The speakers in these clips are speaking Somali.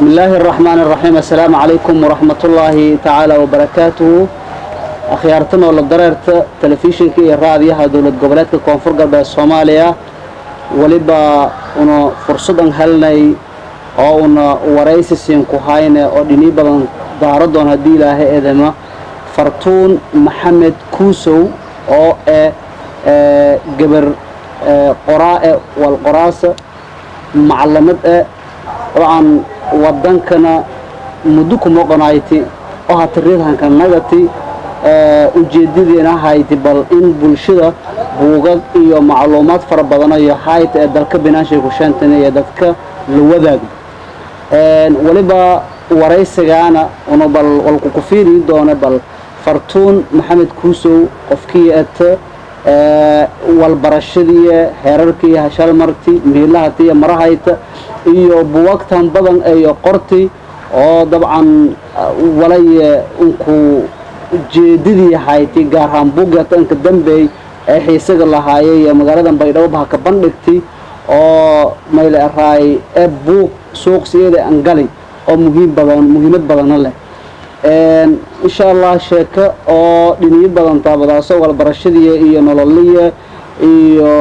بسم الله الرحمن الرحيم السلام عليكم ورحمة الله تعالى وبركاته أخيارتنا ولا دررت تلفزيون كي راديها دولة قبلات كونفور قلب الصومالية ولبا أنا فرصة هلني أو أنا ورئيس سين كهاينة أو دني بدن داردون هدي له إذا فرتون محمد كوسو أو جبر قراء والقراصة معلمات oo aan wadankana muddo ku noqonayti oo hata reedhanka nagati ujeedadiina hayti bal in bulshada buugag iyo macluumaad fara badan iyo hayta ee dalka binaanshay ku sheentana iyo dadka la wadaagdo weliba waraysigaana una bal walku ku fiiri doona bal fartuun maxamed kuusow qofkii ata walbarashadii heerarkii hashalmarti miilahatiiyo marahayta iyo buwagtan badan iyo qorti oo dabcan walay unku jeedadii hayti gaar ahaan buugata inka dambeey ee xiisaga lahaayay magaaladan baydhabo baha ka bandhigti oo mayle araay ee buug suuqsiyeeda angali oo muhiim badan muhiimad badana leh. Insha allah sheeko oo dhiniyo badan taabadaaso walbarashadiiya iyo nololiya iyo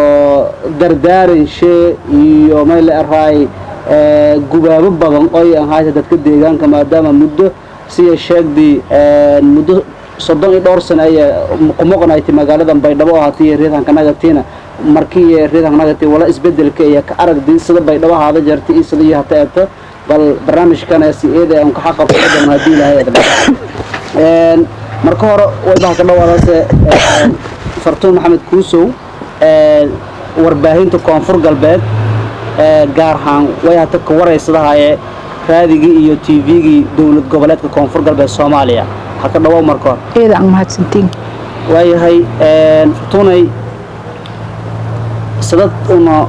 dardaaranshe iyo mayle araay gubaabo badan oy ahayta dadka deegaanka maadaama muddo siya sheegdii muddo soddon iyo dhowr sano aya kumoqonayti magaaladan baydhabo oo hatiiyo reedhanka nagatiina markii reedhanka nagati wala isbeddelka iyo ka aragdi sida baydhabo haada jarti iyo sida iyo hata eebta bal barnaamijkan si eeda aan ka xaqab badan haddii ilaahay eedan marka hore waybaha ka dhawaadase fartuun maxamed kuusow warbaahinta koonfur galbeed gaar ahaan way hata ka waraysadahaye raadigii iyo t v-gii dowlad goboleedka koonfur galbeed soomaaliya. Ha ka dhawow mahadsantiin. Waayahay fartuunay sadad una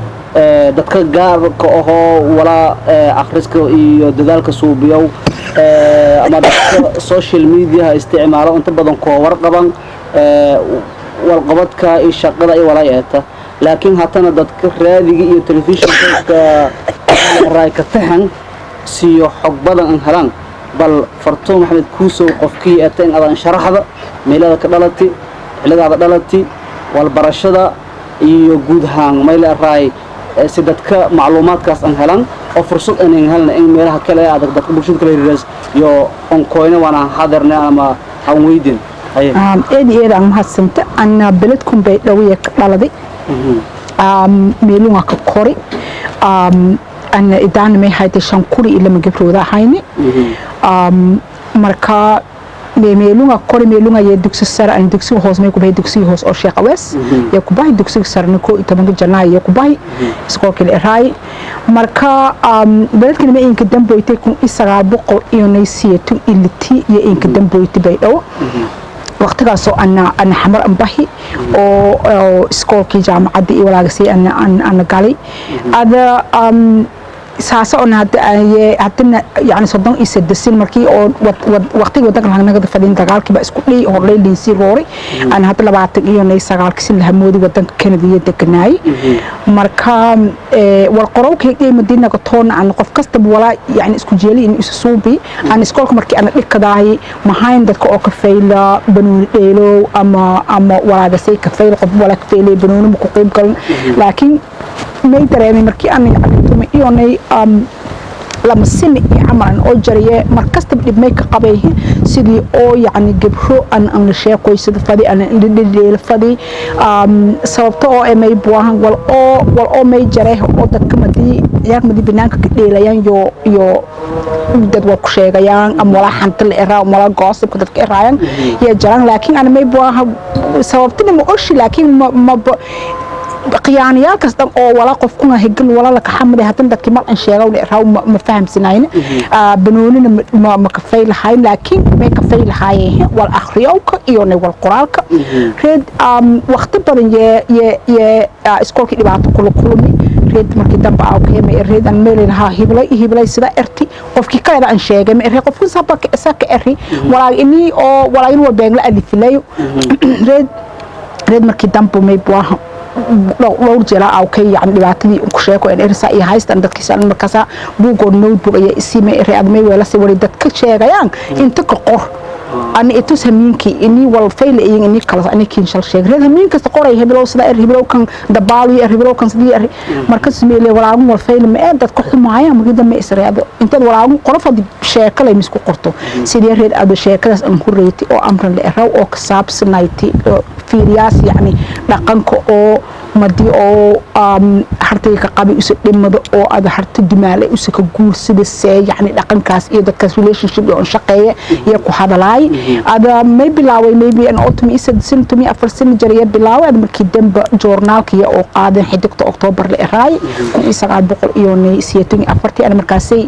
dadka gaarka ahoo walaa akhriska iyo dadaalka suubiyow ama dadka social mediaha isticmaalo inta badan koo warqaban walqabadka iyo shaqada iyo walaa eeta laakiin haddana dadka raadiga iyo telefishinka raay ka taxan siiyo xog badan an helaan. Bal fartuun maxamed kuusow qofkii eeta in adan sharaxda meelada ka dhalati xilligaada dhalati walbarashada iyo guud ahaan mayle raay si dadka macluumaadkaas an helan oo fursad anan helna in meelaha kale adag dadka bulshada kale hiriiras iyo onkoyna waana hadarne ama han weydin eedi eeda aan mahadsanta ana beledkun bay dhawiya ka dhaladay meelunga ka kori. Ana idaana may hayta shan kuri ilama gabrooda ahayni. Marka meelunga kori meelunga ye dugsi sare an dugsiga hoos may kubahay dugsiga hoos oo sheekh awees. Ya kubahay dugsiga sarena koo iyo tobanka janaayo ya kubahay iskoolkale eraay marka beledkana ma inka damboytay kun iyo sagaal boqol iyo naysiyeetu iliti iyo inka damboytay bay dhawo waqtigaasoo ana xamar an bahi oo iskoolkii jaamacadda iyo walaagasi ana galay ada saasa on hadana yani soddon iyo sadesin markii oo waqtigi wadanka lahnagada fadin dagaalkiiba isku dhiy horley liisii roori aan hadda labaatan iyo nay sagaalkisin lahamoodi wadanka kanadiya deganaay marka walqorowkaygiy madiinaga toona aan qof kastaba walaa yani isku jeeli in isu suubi. Aan iskoolka markii ana dhikadaahi mahayn dadka oo kafayla banooni dheelow ama ama walaagasay kafayla qof walaa kafaylay banooni ma ku qeyb galan laakiin may dareemay markii ana yani lama sini iyo camalan oo jariye mar kastaba dhibmay ka qabay sidii oo yani gabro an an sheekoysada fadi an dhidhidheela fadi sababta oo may buahan wal oo wal oo may jare oo dadka madii ciyaar madii banaanka ka dheelayaan yo yo dad waa ku sheegayaan ama walaa xanta la eraa ama walaa goosibka dadka eraayaan yaa jaraan. Laakiin ana may buahan sababtina ma oshi laakiin ma ma khiyaanayaalkaas dhan oo wala qofkuna hegal wala la kaxamaday hadan dadkii mal an sheegawna raw ma fahamsanayna banoonina ma kafay lahayn laakiin may kafay lahaayeen wal akhriyowka iyo wal qoraalka. Reed waqti badan ye ye ye iskoolkii dhibaato kula kulmi. Reed markii dambe aa keenay reed aan meel lahaa hiblay hiblay sida erti. Qofkii kale aan sheegay ma erey qofkii sabaka isaka eri walaa inii oo walaa inuu beegla alifilayo reed reed markii dambe may buaha dhowr jeela aw kay yani dhibaatadii ku sheeko en erisa iyo haystan dadkiisa markaasa buugoo notebook ayaa isiimay readmay weelase wali dadka sheegayaan inta ka qor. Ani itus hamiinkii ini wal fayle iyin ini kala ani kiin shal sheeg. Reed hamiin kasta qoray heblow sida er heblow kan dabaalu er heblow kan sidii er markas meele walaagu wal fayle ma ee dadka xumaaya markii dambe isreebo intaad walaagu qorof had sheeko lay misku qorto. Sidii reed aad sheekadaas aan ku reeytay oo amran la eraw oo ka saabsanayti fiiriyaas yacni dhaqanka oo madi oo hartay ka qabi usa dhimado oo aad harta dimaale usa ka guursada see yacni dhaqankaas iyo dadkaas relationship oo shaqeeya iyo ku hadalaay ada may bilaaway maybe an autumn isa sentumi afar sano jariya bilaaway ad markii dambe joornaalkiya oo qaadan xidigta oktoobar la eraay kun iyo sagaal boqol iyo siyeetan iyo afartii ana markaasay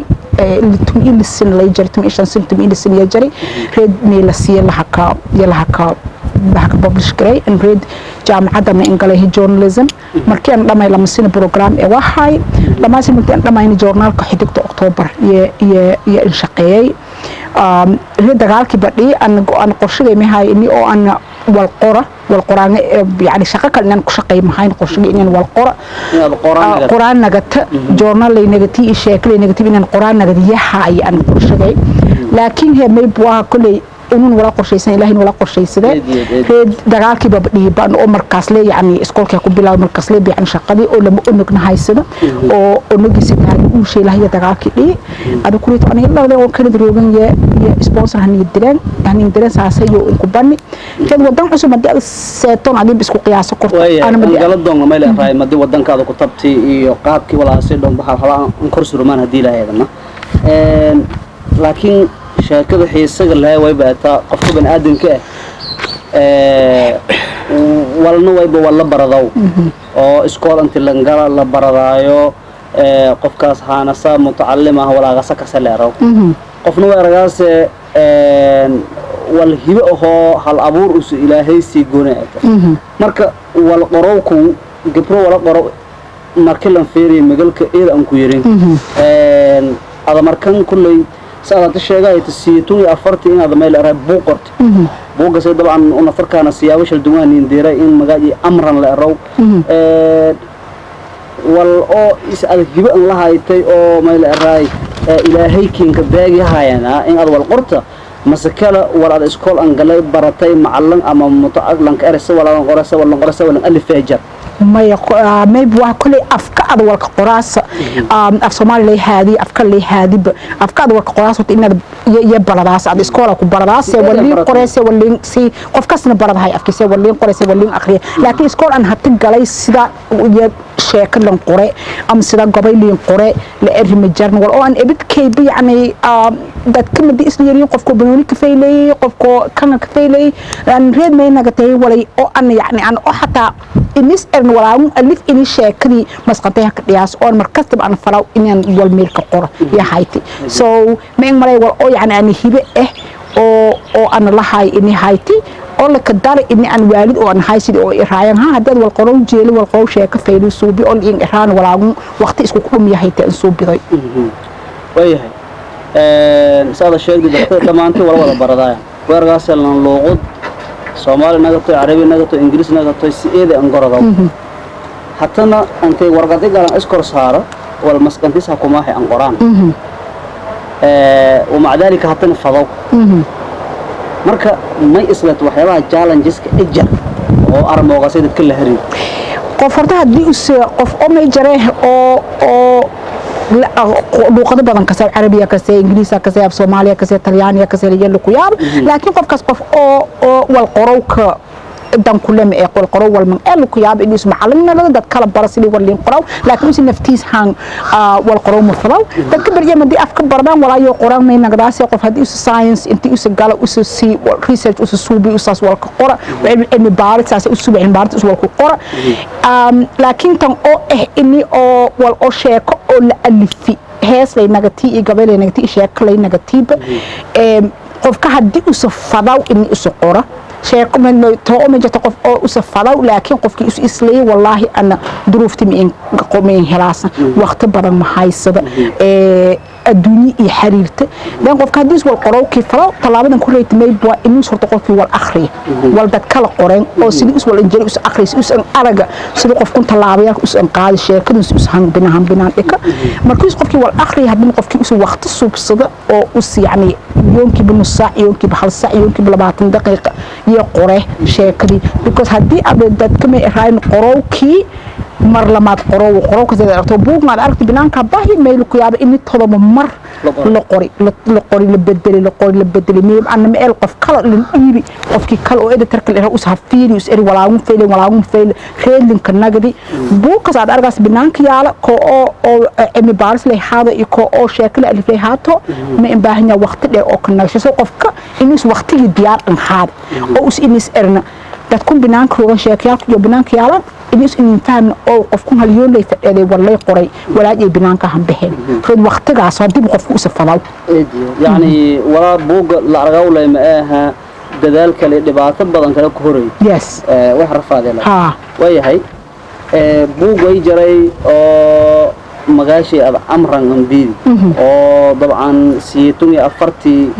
litum ilisin lay jari tum ishan sintum ilisin ya jari reed meela siya lahaka iyo lahaka bahaka publish garay in reed jaamacadda ma ingalahi journalism. Markii aan dhamay lama sina program ee waxay. Dhamaasi markii aan dhamayna joornaalka xidigta oktoobar iyo iyo iyo in shaqeeyay. Reed dagaalkii badhi aan qorshigay mahay ini oo aan wal qora wal qoraan yani shaqo kale inaan ku shaqeey mahayn qorshigay inaan wal qora. Qoraan nagata joornaal lay nagati iyo sheeko lay nagati inaan qoraan yahay aan qorshigay laakiin he kolley inun wala qorshaysan ilaahin wala qorshaysade reed dagaalkii baba dhiibaan oo markaas le yani iskoolkii ku bilaabo markaas le yani shaqadii oo lama onogna haysada oo onogiisa gaari uu sheelahay dagaalkii dhii ada kurito aniga dhawle oo kala daroogan ye ye sponsor hani direen hani direen saasay yo inku bani reed wadan cusub haddii aad seeton adii isku qiyaaso korto ana ma gala doon ma leeyahay madi wadankaada ku tabti iyo qaabkii walaasay dhoon baxa hala an kor surmaan haddii ilaahayadana een laakiin sheekada xiisaga lahay way baataa qofka bani aadamka ah walna wayba waa la baradow oo iskool inti langala la baradaayo qofkaas haanasa mutacalim ah walaagasa kase leerow qofna way aragaase wal hibo ahoo hal abuur usu ilaahay sii goonayata marka wal qorowku gabro wala qoro marki lan feeriya magalka eeda aan ku yirin ada markan kulley saad sheegay siitun iyo afartii inaad meel eray buu qorto buugasay dabcan una farkaana siyaabo shal duwan indiray in magaaji amran la erow wal oo is adag hibo an la haytay oo meel eray ilaahay kiinka beegi hayana in aad wal qorta mase kala wal aad iskool an galay baratay macalin ama mutaalanka eraysa walan qoraysa walan qoraysa walan alif feejar. Maya maybe waa kuley afka ad walka qoraasa af soomaali lay haadiy afka lay haadiba afka ad walka qoraas horta inaad iyo baradaas ad iskoola ku baradaase waliin qoreyse waliin si qof kasna baradahay afkiise waliin qoreyse waliin akhriya laakiin iskool aan hati galay sida iyo sheeko lan qore ama sida gobay liin qore la erima jarn wal oo aan ebidkayba yacni dadka madi isla yariin qofko banooni ka faylayay qofko kana ka faylayay reed maynaga tahay walay oo aan yacni aan oo xataa inis erin walaagun alif ini sheekadii masqantay haka dhiyaas oon markastaba aan falaw inaan wal meel ka qoro iyo hayti. So ma ing malay wal oo yacni aan hibe ah oo oo aan lahay ini hayti oo la kadara ini aan waalid oo aan hay sidii oo iraayan. Ha haddaad wal jeeli wal sheeka fayli suubi oo in iraan walaagun waqti isku ku dhum yahay taan suubiday waayahay saada sheegdi dadka dhammaantay wala wada baradaya weergaas lan luuqud soomaali nagato carabi nagato ingiriis nagato si eeda an gorodow hatana antay warqadi galan iskor saaro wal maskantis ha kumaahay an qoraan ومع ذلك هاتنا فضو marka may islat waxyaabaha challengeska ejar oo armooga sida kala harin qof horta haddii us qof oo may jaree oo oo luuqado badan kasee carabiya kasee ingiriisa kasee af soomaaliya kasee talyaaniya kasee yalla ku yaab laakiin qofkaas qof oo oo wal qorowka dan kulema ee qol qoro wal man ee ku yaab inuu macalin dad kala bara sidii waliin qorow laakiin si naftiis han wal qorow ma falaw dadka bariya madii afka bardaan walaayo qoraan may nagdaas qof haddii us science intii us gala us si research us suubi usas wal ka qora cilmi baaris saas cilmi baaris us wal ku qora laakiin tan oo eh ini oo wal oo sheeko oo la alifi hees lay nagati iyo gabay lay nagati sheeko lay nagatiiba qofka haddii us fadaw ini us qora sheeko too ma jirto qof oo u safadaw laakiin qofkii is islayay wallaahi ana duruufti miin qomayn helaasan waqti badan ma haysada adduunye iyo xiriirta dan qofka haddii is wal qorowkii falo tallaabadan ku mayb waa inuu horta qofkii wal akhriya. Wal dad kala qoreen oo sidii is wal injiri is akhriya si usan araga sidii qofkun tallaabayaalka usan qaadi sheekadan si usan binaan binaan dhika. Markii is qofkii wal akhriya haddana qofkii usan waqti suubsada oo us yacni yoonkiiba nus saac yoonkiiba hal saac yoonkiiba labaatan daqiiqa iyo qore sheekadii. Because haddii aad dadka may qorowkii mar lamaad qorow qorow ka aragto buugna aad aragti binaanka bahi meel ku yaaba in todoba mar la qori. la qori la bedeli la qori la bedeli. Anna meel qof kala lin dhiibi qofkii kale oo editorka la us hafiiri us eri walaagun feelin walaagun feelin reedlinka nagadi. Buugkaas aad argaas binaanka yaalla ko oo oo cilmi baaris haado iyo ko oo sheekale alif haato ma in baahanya waqti dheer oo ka nagsho qofka inuu waqtigii diyaar haad oo us inis erna. Dadkun binaanka rogan sheekayaalka iyo binaanka yaalan fahmna oo qofkun halyoonlay fadheeday warlay qoray walaajay binaanka han baxeen reed waqtigaas hadib qofku usa falaw yacni walaa buugga la argawlay ma aha dadaal kale dhibaato badan kale ku horay. Yes. Wax rafaadee ha. Waayahay buug way jaray oo magaashii amran ambiidi oo dabcan siyeetun iyo afartii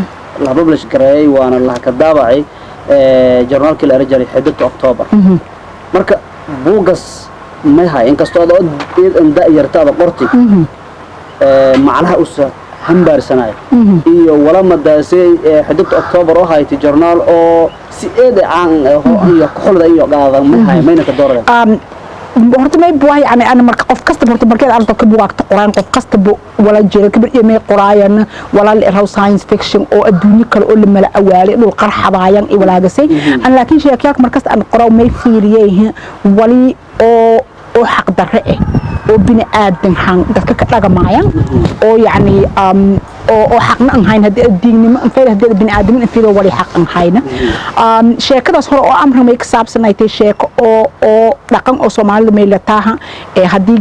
la publish gareeyay waana lahaka daabacay jornaalkii la erajaray xididta octoobar marka buugas may hay. Inkastoo ada da-yarta ada qorti macnaha usa hambaarsanayo iyo walamadaasey xididta octoobar oo hayti jornaal oo si eeda caan iyo kuxulda iyo qaada may hay mayna ka doorada horta may buah yani ana marka qof kasta horta markeed aragto ka bugaagta qoraan qof kasta wala jira kabar iyo may qoraayaan wala la iraw science fiction oo adduunyo kale oo la mala awaalay dhul qarxadaayan iyo walaagasay an laakiin sheekayaak markasta aan qoraw may fiiriyay wali oo oo xaq darre ah oo bini aadan han dadka ka dhagamaayaan oo yacni oo xaqna aan hayn haddii diignimo wali xaq aan hayna sheekadaas hore oo amra ka saabsanaaytay sheeko oo oo dhaqan oo la taaha ee haddii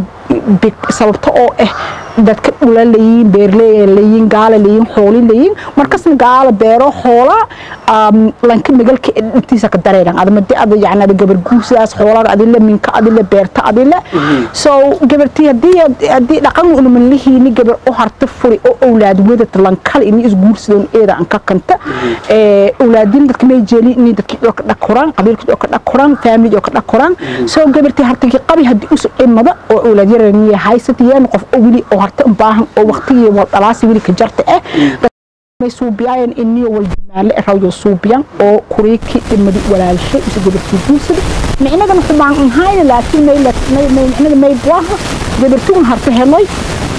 sababto oo ah dadka dhula layiin beerleeya layiin gaala layiin xooli layiin markasna gaala beero xoola lanka magalka intiisa ka dareeran adamadi ada yani ada gabar guursidaas adila minka adila beerta adila so gabartii haddii haddii dhaqan uluman lihiini gabar u harta furi oo awlaad wadata lankala ini isguursidoon eeda an ka kanta awlaadin dadka may jeeli ini dadkii oo ka dhakuraan qabiilkii oo ka dhakuraan family oo ka dhakuraan so gabartii hartagii qabi haddii usu dhimada oo awlaad yaraniya haysatiyeen qof wili oo harta u baahan oo waqtigii wal dhalaasi wili ka jarta ah may suubiyaan inii wal jimaale rayo suubiyan oo kuriiki dhimadi walaalshay isu gabartii guursada micnadan xubaan an hayna laakiin may may micnada may buaha gabartuun harta helay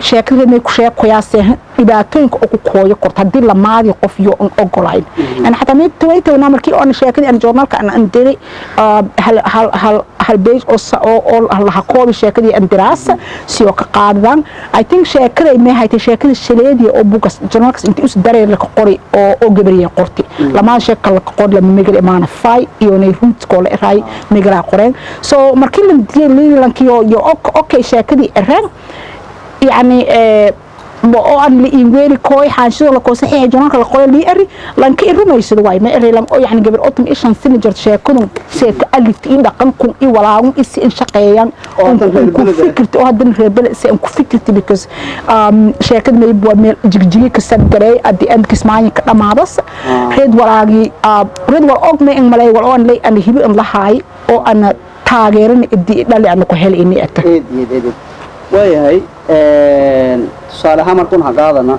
sheekada may ku sheekoyaasee dhibaatooyinka ugu kooyo korto haddii lamaadii qof iyo an ogolayn. Yani xataa may tawaytawna markii oona sheekadii aan joornaalka aan andiray hal hal beej oo laha koobi sheekadii aan diraasa si oo ka qaadadaan i think sheekaday may haytay sheekada shaleedii oo bugas joornaalkas intii us dareer laka qori oo oo gabariyeen qorti. Lamaada sheeka laka qori lama megal imaana fay iyo nay ruutskoo la eraay megalaa qoreen. So markii la liilankiyo iyo okay sheekadii ereen يعني oo aan la iinweeli kooy xaanshida la koo saxiixa joonalka la qoray lii eri lanka i rumaysada waay ma eri lam oo yani gabar otom ishan sina jirta sheekadun seeka alifta ii dhaqankun ii walaagun isi in shaqeeyaan ku fikirta oo haddana reebele si aan ku fikirta because sheekada mayb waa meel jigjigi ka sadgareey addi end kismaayinka dhamaadas reed walaagii reed wal og may in malay wal oo an lay ana hibi an lahaay oo ana taageerana idii dhali ana ku tusaale ahaan markuun haqaadana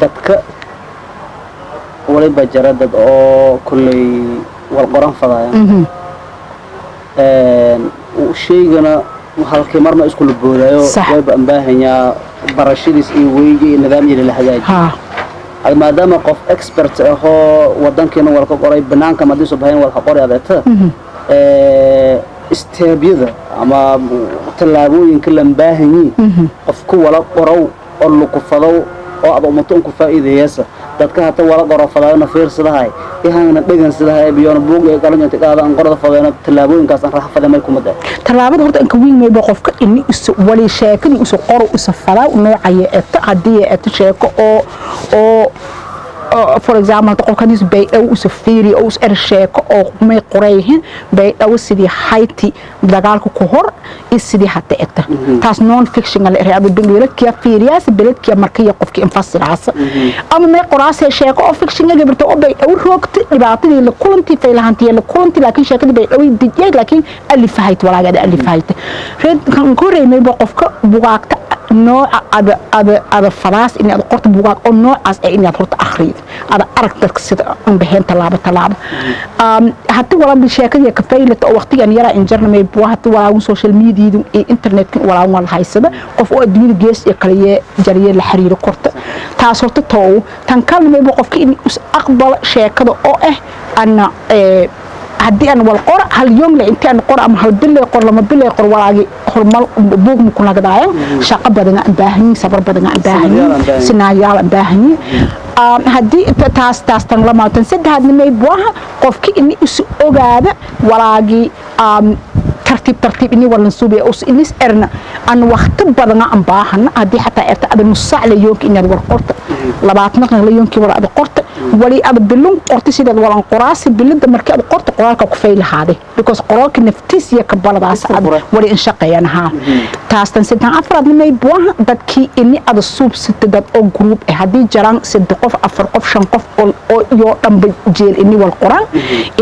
dadka waliba jara dad oo kolley wal qoran fadaya. Shaygana halkii marna iskula boodaayo wayba aan baahanyaa barashadiis iyo weyga iyo nidaamyada la hagaaji. Maadaama qof expert ahoo wadankiina walka qoray banaanka madiisu bahayn walka qori adeeta isteebyada ama tallaabooyinka lan baahanyiin qofku wala qorow oo lukufadow oo aad ummato unku faa'iideeyasa dadka hata wala qorofadaayona fiirsadahay ihana dhegansadahay biyoona buug ee qalan inta qaada aan qorada fadeena tallaabooyinkaas aan raxa fadeen may kumid ah tallaabada horta inka wiin mayba qofka ini isu wali sheekadii isu qoro isu fadaa noocaya eto haddii eto sheeko oo oo, for example hadda qofka haddii baydhow isu fiiri oo is er sheeko oo may qorayhin baydhow sidii hayti dagaalka ku hor iyo sidii hadda eta. Taas non fiction la iraado beledkiya fiiriyaas beledkiya markaya qofki infasiraasa ama may qoraasee sheeko oo fiction ga gabarta oo baydhow roogta dhibaatadii la kulantii faylahantii la kulantii laakiin sheekadii baydhow dijay laakiin alifahayt walaagada alifahayt reed kan koreymay qofka bugaagta nooca ada ada ada falaas in aad qorto buugaag oo noocaas ah in aad horta akhriid. Ada arag dadka sida aan baheen tallaabo tallaabo um haddii walaal sheekadii ka faylata oo waqtigan yara in jarna may buu haddii walaal social media iyo internet walaal wal haysada qof oo adduunyada gees iyo kaliye jariye la xiriiro korta taas horta toow tan kalena may buu qofkii in is aqbal sheekada oo ah ana ee haddii aan wal qor hal yoom le intii aan qor ama hal bil qor lama bil qor walaagi hormal buug mu kuna gadaayan shaqo badan aan baahan sabar badan aan baahan sinaayaal aan baahan um haddii taas taas tan lama tan saddexaadna may buaha qofki in is ogaada walaagi um tartiib tartiib ini walan suubiya us inis erna. Aan waqti badan aan baahana haddii xataa erta ada nus saac la yoonki inaad war qorta labaatan la yoonki wala ada qorta wali ada bilun qorta sidaad walan qoraasi bilada markii ada qorta qoraalka ku fay lahaade because qoraalka naftiisiya ka baladaas ad wali in shaqeeyaan haa taastan sidan afraad nimay buaha dadkii ini ada suubsata dad oo group ah haddii jaraan saddex qof afar qof shan qof oo iyo dhanba jeel ini wal qoraan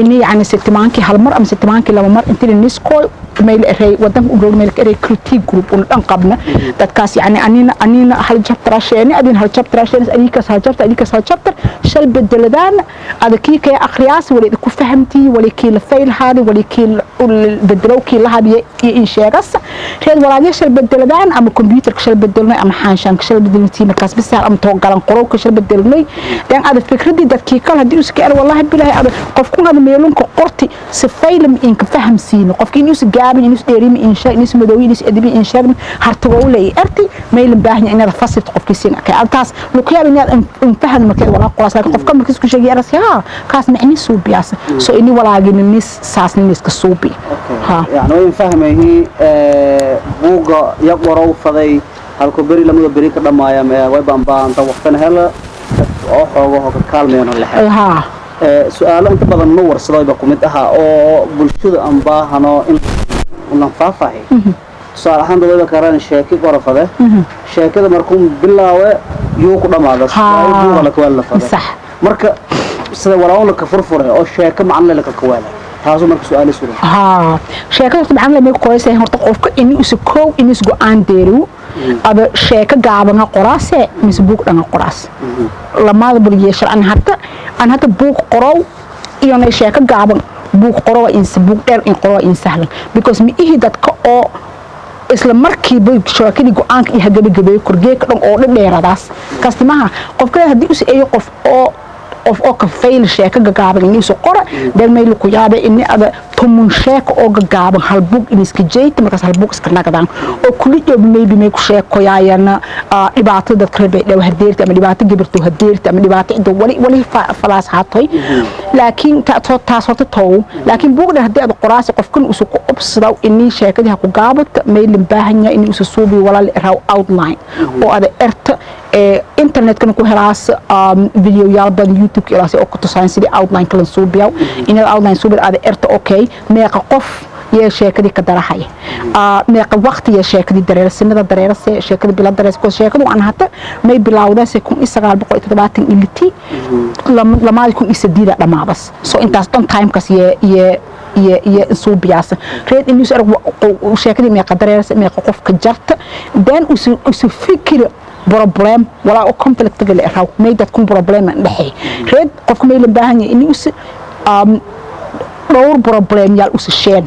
ini yani sitimaankii hal mar ama sitimaankii laba mar intii niskooy meel eray wadanka u roog meel eray critique group un dhan qabna. Dadkaas yani anina anina hal chapter sheeni adin hal chapter sheeni adikas hal chapter adikas hal chapter. Shal bedeladaan ada kii kay akhriyaas wali ku fahamtii wali kii la fayl haadi wali kii bedelow kii la hadiye iyo in sheegas. Reed walaagay shal bedeladaan ama computer shal bedelnay ama xaanshaan shal bedelnay markaas bisaar ama too galan qorow ka shal bedelnay. Dan ada fikradii dadkii kale haddii uu iska wallahi bilahi ada qofku ada meelunka qorti si faylam in ka fahamsiino. Qofkii inuu gaaban inuu dheerimi in shay inuu madooyin inuu adabi in shay hartago u leeyahay arti meel baahan inaad fasit qofkii siin ka altaas luqyaab inaad in faham markii wala qoras laakiin qofka markii isku sheegay aras yaa kaas macni suubiyaas so ini walaagin nis saas nis ka suubi ha yani way fahmayhi ee buuga ya qorow faday halko beri lamada beri ka dhamaaya me way baan baan ta waqtan hela oo xoogo ka kaalmeeno la ha su'aalo inta badan ma warsadayba ku mid ahaa oo bulshada aan baahano in unan faahfaahi tusaale ahaan dadayba karaan sheeki qorofade sheekada markuu bilaawe yuu ku marka sida walaun laka furfure oo sheeko macnle laka kawaala taasuu marka su'aali sugan. ها sheekada horta macnaheedu may qoysa horta qofka inuu is koow inuu is go'aan deeriyo aba sheeko gaabana qoraase mise buug dhanga qoraas. Lamaada buliye sharcan hadda aan hadda buug qorow iyo sheeko gaaban buug qorow insa buug dheer in qorow in sahlan. Because mi ihi dadka oo isla markiiba sheekadii go'aanka iyo hagabagabeeyo korgeeka dhan oo dheeradaas. Kastimaha qofka haddii us eeyo qof oo qof oo ka fayl sheeko gagaaban iniisu qora. Deel maylu ku yaaba ini ada tumun sheeko oo gagaaban hal bug in iska jeeyta markaas hal bug iska nagdaan. Oo kuli joog maybe may ku sheekoyaayana dhibaato dadka rabay dhaw hadeerta ama dhibaato gibirtu hadeerta ama dhibaato cido wali wali falaas haatoy laakiin taas horta tow laakiin bug dhan haddii aad qoraasi qofkan usu ku obsadaw inii sheekadii ha ku gaabata maylin baahanya inii usu suubi walaal raw outline. oo ada erta internetkana ku helaas videoyaal badan youtube ilaas oo ku tusaan sidii outline kala suubiyaw inaad outline suubi aad erta okay meeqa qof yee sheekadii ka darahaya meeqa waqti yee sheekadii dareera sinada dareera se sheekadii bila dareera ko sheekadu aan hata may bilawda se kun isagaal boqol iyo toddobaatan iliti lamaadi kun iyo sadiida dhamaadas. So intaas dhan timekaas iyo iyo sheen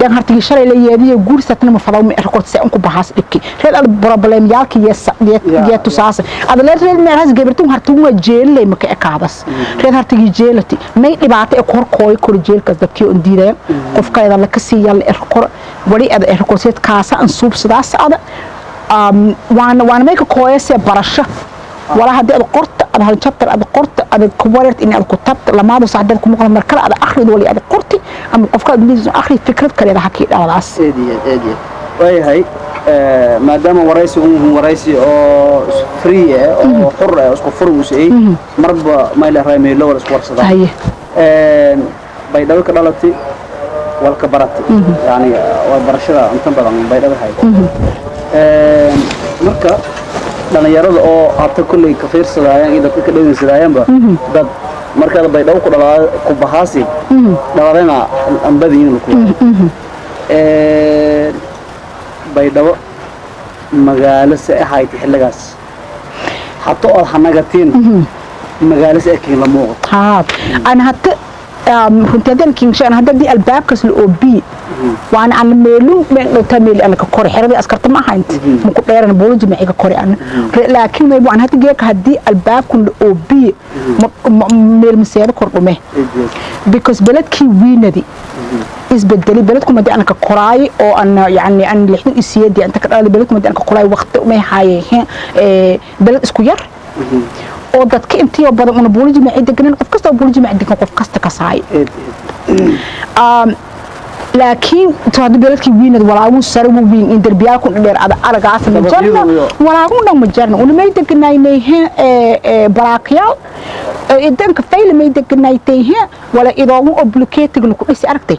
dan hartigi shalay la yeediyo guursatna ma fadaw ma rekord se unku bahaas dhibki reed ad problem yaalki yeetu saasa ada leer reed meel has gabartu hartigu waa jeelay maka ekaadas reed hartigi jeelati may dhibaato ee kor kooy kor jeelkas dadkii on diidaya qofkayda la ka siiya la rekord wali ada rekord seed kaasa an suubsadaas ada um, waana waana may ka kooyasee barasho walaa haddii ad qorta ad hal chapter ad qorta ad kuwareert in ad ku tabta lamaadu saxdad ku maqan mar kale ad akhrid wali ad qorti ama qofka ad leedahay akhri fikrad kale ha kii dhaladaas aad iyo aad aad iyo aad waayahay eh, maadaama waraysigu uu waraysi oo free ah oo xur ah oo isku fur uu siiyey marba mayla raameylo wala isku warsadaa haye Een, baydhabo ka dhalatay walka baratay yani waa barashada inta badan baydhabo hayda Een, marka dhalinyarada oo hata kolley ka fiirsadaayaan iyo dadka ka dhegeysadaayaanba dad markaad baydhabo ku bahaasi. Dhaladana ambadiin ku Een, baydhabo magaalo se ahayd xilligaas. Hato ood hanagatiin magaalo se ekiin la muuqato runtii haddaan kiinshaan hadda dii albaabkaas la oobiye waana ana meelun been dhowtaa meel ana ka kore xeradii askarta ma ahaynti maku dheeran booloji maxay ka kore ana laakiin maybu aan hadda geeka haddii albaabkun la oobiye ma- ma- meel maseedo kordhume because beledkii wiinadi isbedeli beledku madi anka koraay oo an yani an lixdan isiyadi anta ka dhalay beledku madi anka koraay waqti umay haayeen ee beled isku yar oo dadka intii badan una buuliji ma deganan qof kasta oo buuliji ma degan qof kasta ka saay laakiin to hadda beledkii wiinad walaagu sare wu wiin in derbiyaa ku dheer ada aragaas ma jarna. Dabaqyadu iyo- walaagu dhan ma jarna. Una may deganaynay ee ee baraakyaal idanka fayl may deganaaytay he wala idoogu obligated ku dhisi aragtay.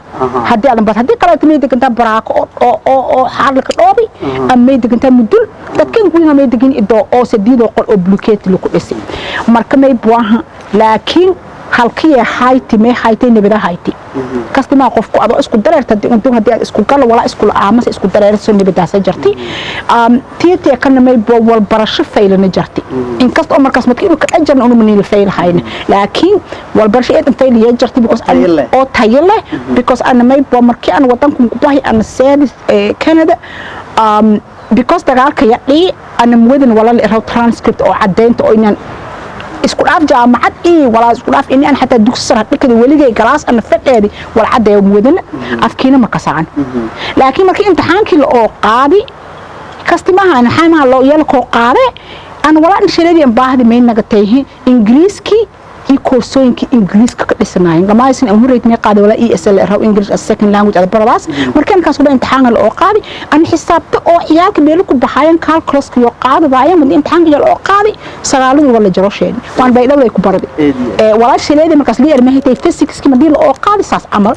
Haddii adan bad haddii kale may degantaa baraako oo oo oo oo xaalka dhoobi ama may degantaa mudul. Dadkan gudaha may degan idoo oo sadiidoo qol obligated ku dhisi marka may buaha laakiin halkii hayti may haytay nabada hayti. Kastimaa qofku adoo isku dareerta untu haddii aad isku galo walaa isku la'aamasa isku dareerso nabadaasa jarti. Tiitee kana may bo wal barasho faylana jarti. Inkasta oo markaas madka inuu ka dhajarna unu maniila faylahayna laakiin wal barasho eedan Tayo leh. oo tayo leh because ana may bo markii aan wadanku ku bahay ana seedis Canada um, because dagaalka yadhii ana muwadan wala la iraw transcript oo cadaynta oo inaan isku dhaaf jaamacad iyo walaa isku dhaaf aan xataa dugsi sare dhikada weligay galaas ana fadheedi wal caddeeyo muwadana afkiina ma kasaan laakiin markii imtixaankii la oo qaadi kastimaha imtixaanaha loo yeel koo qaade aan walaa shareedii aan baahdi may naga tahay ingiriiskii iyo koorsooyinkii ingiriiska ka dhisanaayeen gamaasin aan hureyd may qaaday walaa ESL raw English as second language ada baradaas markaan kaas wada imtixaan la oo qaadi aan xisaabta oo ciyaalka meel ku baxayaan calculus iyo qaadayaan mid imtixaanka la oo qaadi sagaaladu wala jaro sheed waan bay dhaway ku baradi Eediye. ee walaa shareedii markaas leer ma haytay physics madii la oo qaadi saas amal.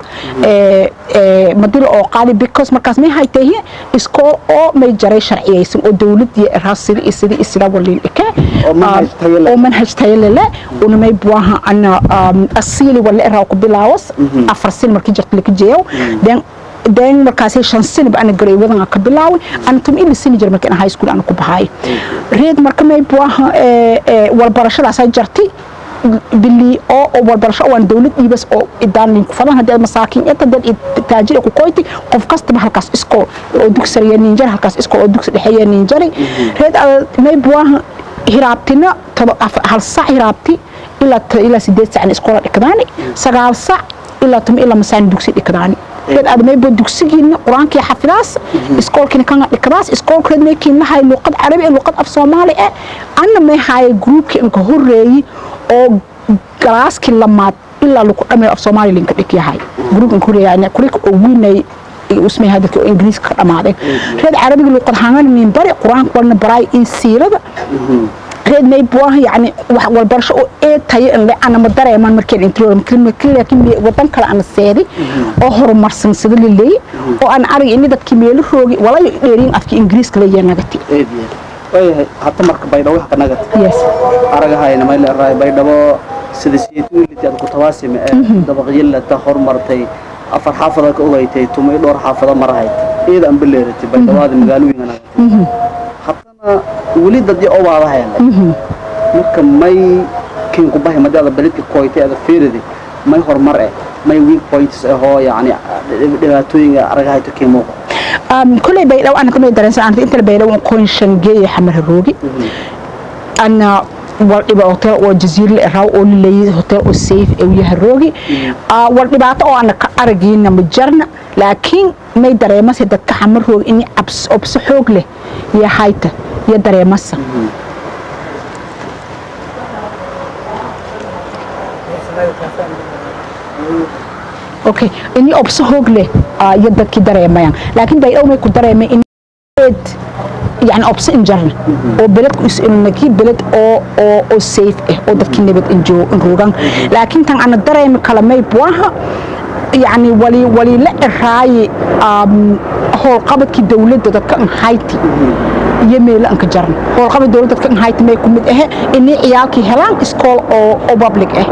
Ee ee madii la oo qaadi because markaas may haytay iskool oo may jaray sharciyeysan oo dawladii raasidi isidi isida walin dhike Oo manhaj tayo leh. oo manhaj tayo leh una may buaha ana um, asili wala iraw ku bilaawas afar sin markii jirta laka jeeyo then then markaas shan sin ba ana garay wadan ka bilaaway ana tum ili sin jir markii high school ana ku bahay. Reed marka may buaha ee ee wal barashadaas ay jartay bili oo walbarasho waan dawlad iibas oo idaan ku fadan haddii masaakiin inta dad taajir ku koyti qof kasta halkaas iskool oo dugsariya ninjar halkaas iskool oo dugsi dhexeeya ninjari. Reed may buaha hiraabtina hal sac hiraabti ilaa ilaa sideed sac iskoola dhikadaani sagaal sac ilaa tum ilaa masaan dugsi dhikadaani reed aad maybo dugsigiina qur'aankii xafidaas iskoolkiina kanga dhikadaas iskoolkeed maykiin lahay luqad carabi luqad af soomaali ah anna may haaya gruubkii inka horeeyey oo galaaskii lamaad ilaa lagu dhamay af soomaali linka dhik yahay gruubkan horeeyay kulika oo wiinay usmay hadalkii oo ingiriiska ka dhamaaday reed carabiga luqad hangan min bari qur'aanka walna baraay in siirada reed may buaha yani wax walbarasho oo ee tayo in le ana ma dareemaan markeen intro laakiin wadan kale ana seedi oo horumarsan sida laleey oo aan arag ini dadkii meelo roogi walayo dheeriin afkii ingiriiska la yanagati eediye waayahay hata marka baydhabo wax ka nagata yes. Aragahayna may leerahay baydhabo sida siyeetuiliti aad ku tawaasime ee dabaqyilata horumartay afar xaafada ka ogaytay tumay dhowr xaafada marahayd iyada aan baleeratay baydhabaada magaalooyinka nagatay haddana weli dadyo obaadahayale marka may kiin ku bahay madaada beledka koytay ada fiiridi may horumar eh may weak points ahoo yani dhibaatooyinka aragahayto kii muuqo um, كل بيلو أنا كنا درس أنا أنت بيلو كون شنجي حمر الروجي أنا والإبا هوتيل أو جزيرة الإرهاو أو اللي هوتيل أو سيف أو يهروجي آه والإبا أو أنا كأرجين نمجرنا لكن ما يدري ما سيد كحمر هو إني أبس أبس حوج له يا هايته يدري ما سا أوكي إني أبس حوج له آه يدك كدري ما يعني لكن بيلو ما يكدري ما إني يعني أبس إنجرنا أو بلد كويس إنه نكي بلد أو أو أو سيف إيه أو دكتي نبت إنجو إنروجان لكن تان أنا دري مكلمة بواها يعني ولي ولي لا الرأي أم هو قبض كي دولة دتك إن هايتي iyo meelanka jaran warqaba dowladda dadka inhaytamay ku mid ahe inay ciyaalkii helaan iskool oo public ah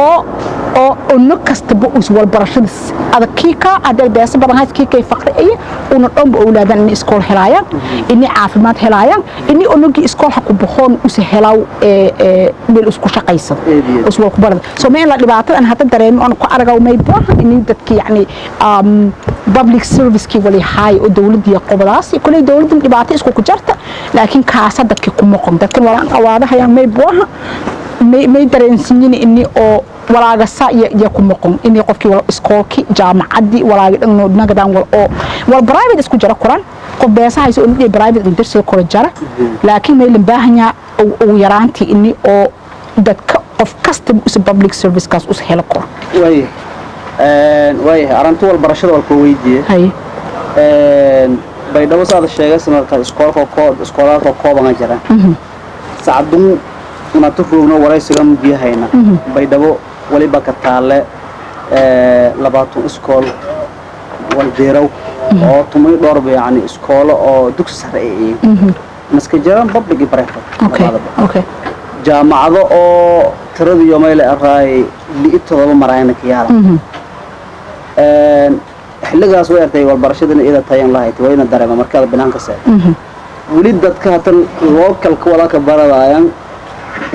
oo oo ono kastaba iswalbarashadiis adagkii kaa adagbeesa badanhays kii kay faqriaya una dhanba owlaadaan inay iskool helaayaan inay caafimaad helaayaan inay onogii iskoolha ku boqoon usa helaaw meel isku shaqaysan iswalkubarada somaliland dhibaatada aan hadda dareemo aan ku aragaw mayba inay dadkii yacni public servicekii walihaayo oo dowladii qobadaasi kolay dowladii dhibaato isku ku jarta laakiin kaasa dadkii ku moqon. Dadkan walaan awaadahayaan maybuaha may may dareensinyini ini oo walaagasa iyo ku moqon inay qofkii wal iskoolki jaamacadii nagadaan wal oo wal private isku jara kuran qof beesa hayso oo nidii private indirsi kora jara. Laakiin may lambaahanya ugu yaraantii ini oo dadka qof kastaba usa public servicekaas us helo waay waayahay arrinta walbarashada walkoo weydiiye haye baydhabo saada sheegaysa marka iskoolka koo iskoolaadka koobanga jira sacadun unatu roogno waraysigan biyahayna. Baydhabo waliba ka taale labaatan iskool waldeerow oo tumay dhowrba yani iskoolo oo dugsi sare ay yihiin maska jiraan public iyo okay jaamacado oo tiradiyo mayle araay li'i todoba marayna ka yaalla. Xilligaas way artay walbarashadana iyada tayan lahayd wayna dareema markaada banaanka see weli dadka hatan localka walaalka baradaayan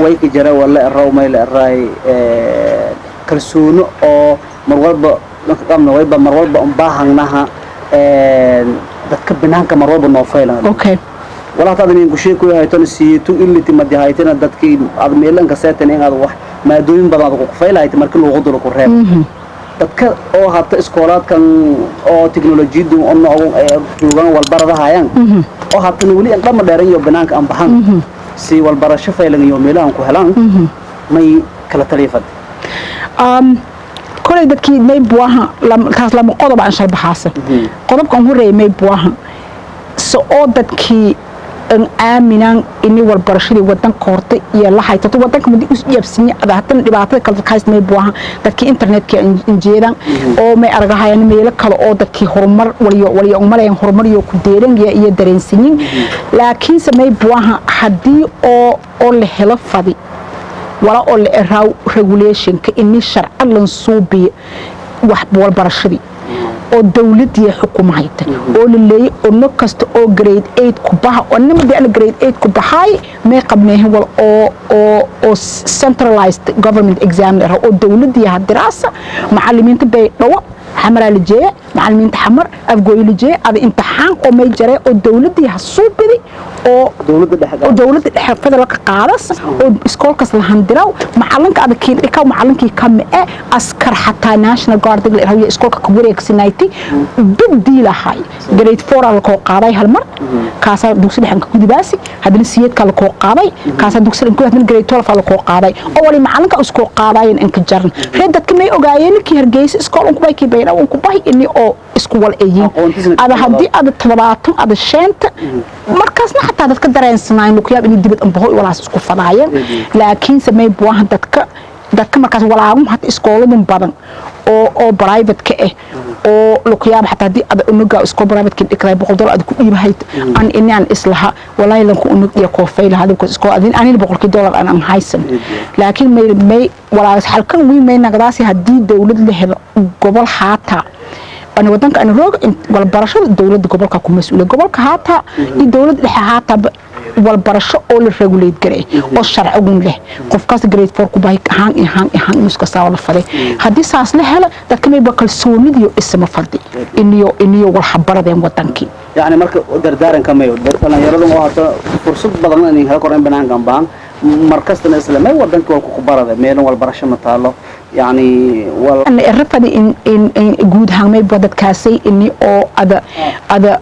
way ka jira wala eraw mayle araay kalsoono oo mar walba dhanka qabna wayba mar walba unbaahangnaha dadka banaanka mar walba noo faylan okay wala hataad inin kushee ku hayton siitu iliti madi haytina dadkii aad meelanka seetan in aad wax maadooyin badan aad ku faylahayd markii duro ku reeb. Dadka oo hata iskoolaadkan oo teknolojiyadu oo noogu joogaan walbaradahayaan oo hatana weli aan dhama dheeran iyo banaanka aan baxan si walbarasho faylan iyo meelahan ku helaan may kala taliifad. Kolay dadkii may buaha kaas lama qodob aan shalbaxaasa qodobka aan horeeyay may buaha so oo dadkii aaminaan ini walbarashadii wadanka horta iyo la haysato wadanka madi us iibsanya ada haddana dhibaatada kale may buaha dadkii internetka injeedaan oo may argahayaan meelo kale oo dadkii horumar waliyo waliyo umalayan horumar iyo ku deerangaya iyo dareensanyin laakiinse may buaha haddii oo oo la helo fadi wala oo la eraaw regulationka ini sharca lan wax walbarashadii oo dawladii xukuma hayta oo la leeyay ono kasta oo grade 8 ku baha oo nimadii ana grade 8 ku baxay may qabneen wal oo oo oo centralized government exam la oo dawladii hadiraasa macallimiinta bay dhawo xamara la jeeya macallimiinta xamar afgooy la jeeya ada imtixaan oo may jaray oo dawladii hasuubidi oo dowladda dhexe federaalka qaadas oo iskoolkaas la handiraw macalinka ada kiin dhikaw macalinkii kame ee askar xataa national guard la yiraahdo iskoolka ka wareegsanayti big deal ahay grade 4 la koo qaaday hal mar kaasa dugsi dhexanka gudibaasi hadana siyeedka la koo qaaday kaasa dugsi dhexanka hadana grade 12 la koo qaaday oo wali macalinka iskoo qaadayen in ka jaran reed dadka may ogaayeen kii hargeysa iskool un ku bay kii bayna un ku bay inni oo isku wal eeyin Aqoontiisna ada haddii ada toddobaatan ada sheenta markaasna xataa dadka dareensanaayn lukuyaab inay dibad ambaho walaas isku fadaayeen laakiinse may buahan dadka dadka markaas walaagum hata iskooladan badan oo private-ka ah oo lukuyaab xataa haddii ada unuga iskool private-ka dhikray boqol dolar ada ku dhiibahayd an inaan islaha walaahi lanku unug iyo koofay lahaa dadka iskool adin anina boqolkii dolar aan haysan. Laakiin may walaagas halkan wiin may nagdaasi haddii dawlad la helo gobol haataa wadankan roog walbarashada dowladda gobolka ku mas'uula gobolka haata iyo dowladda dhexe haataba walbarasho oo la regulate garay oo sharcigun leh. Qofkaas grade four ku bahay ahaan iyo ahaan iyo ahaan inuu iska saawa la faday. Haddii saas la helo dadka mayba kalsoonidiyo isma fadhi iniyo iniyo walhabaradeen wadankii yacni marka dardaaranka mayo dhallinyaradan oo hata fursad badan aan idin kala koreen banaankan baan markastana isla may wadanka waa ku barada meelan walbarasho ma taalo in guud ahaan mayba dadkaasay ini oo ada ada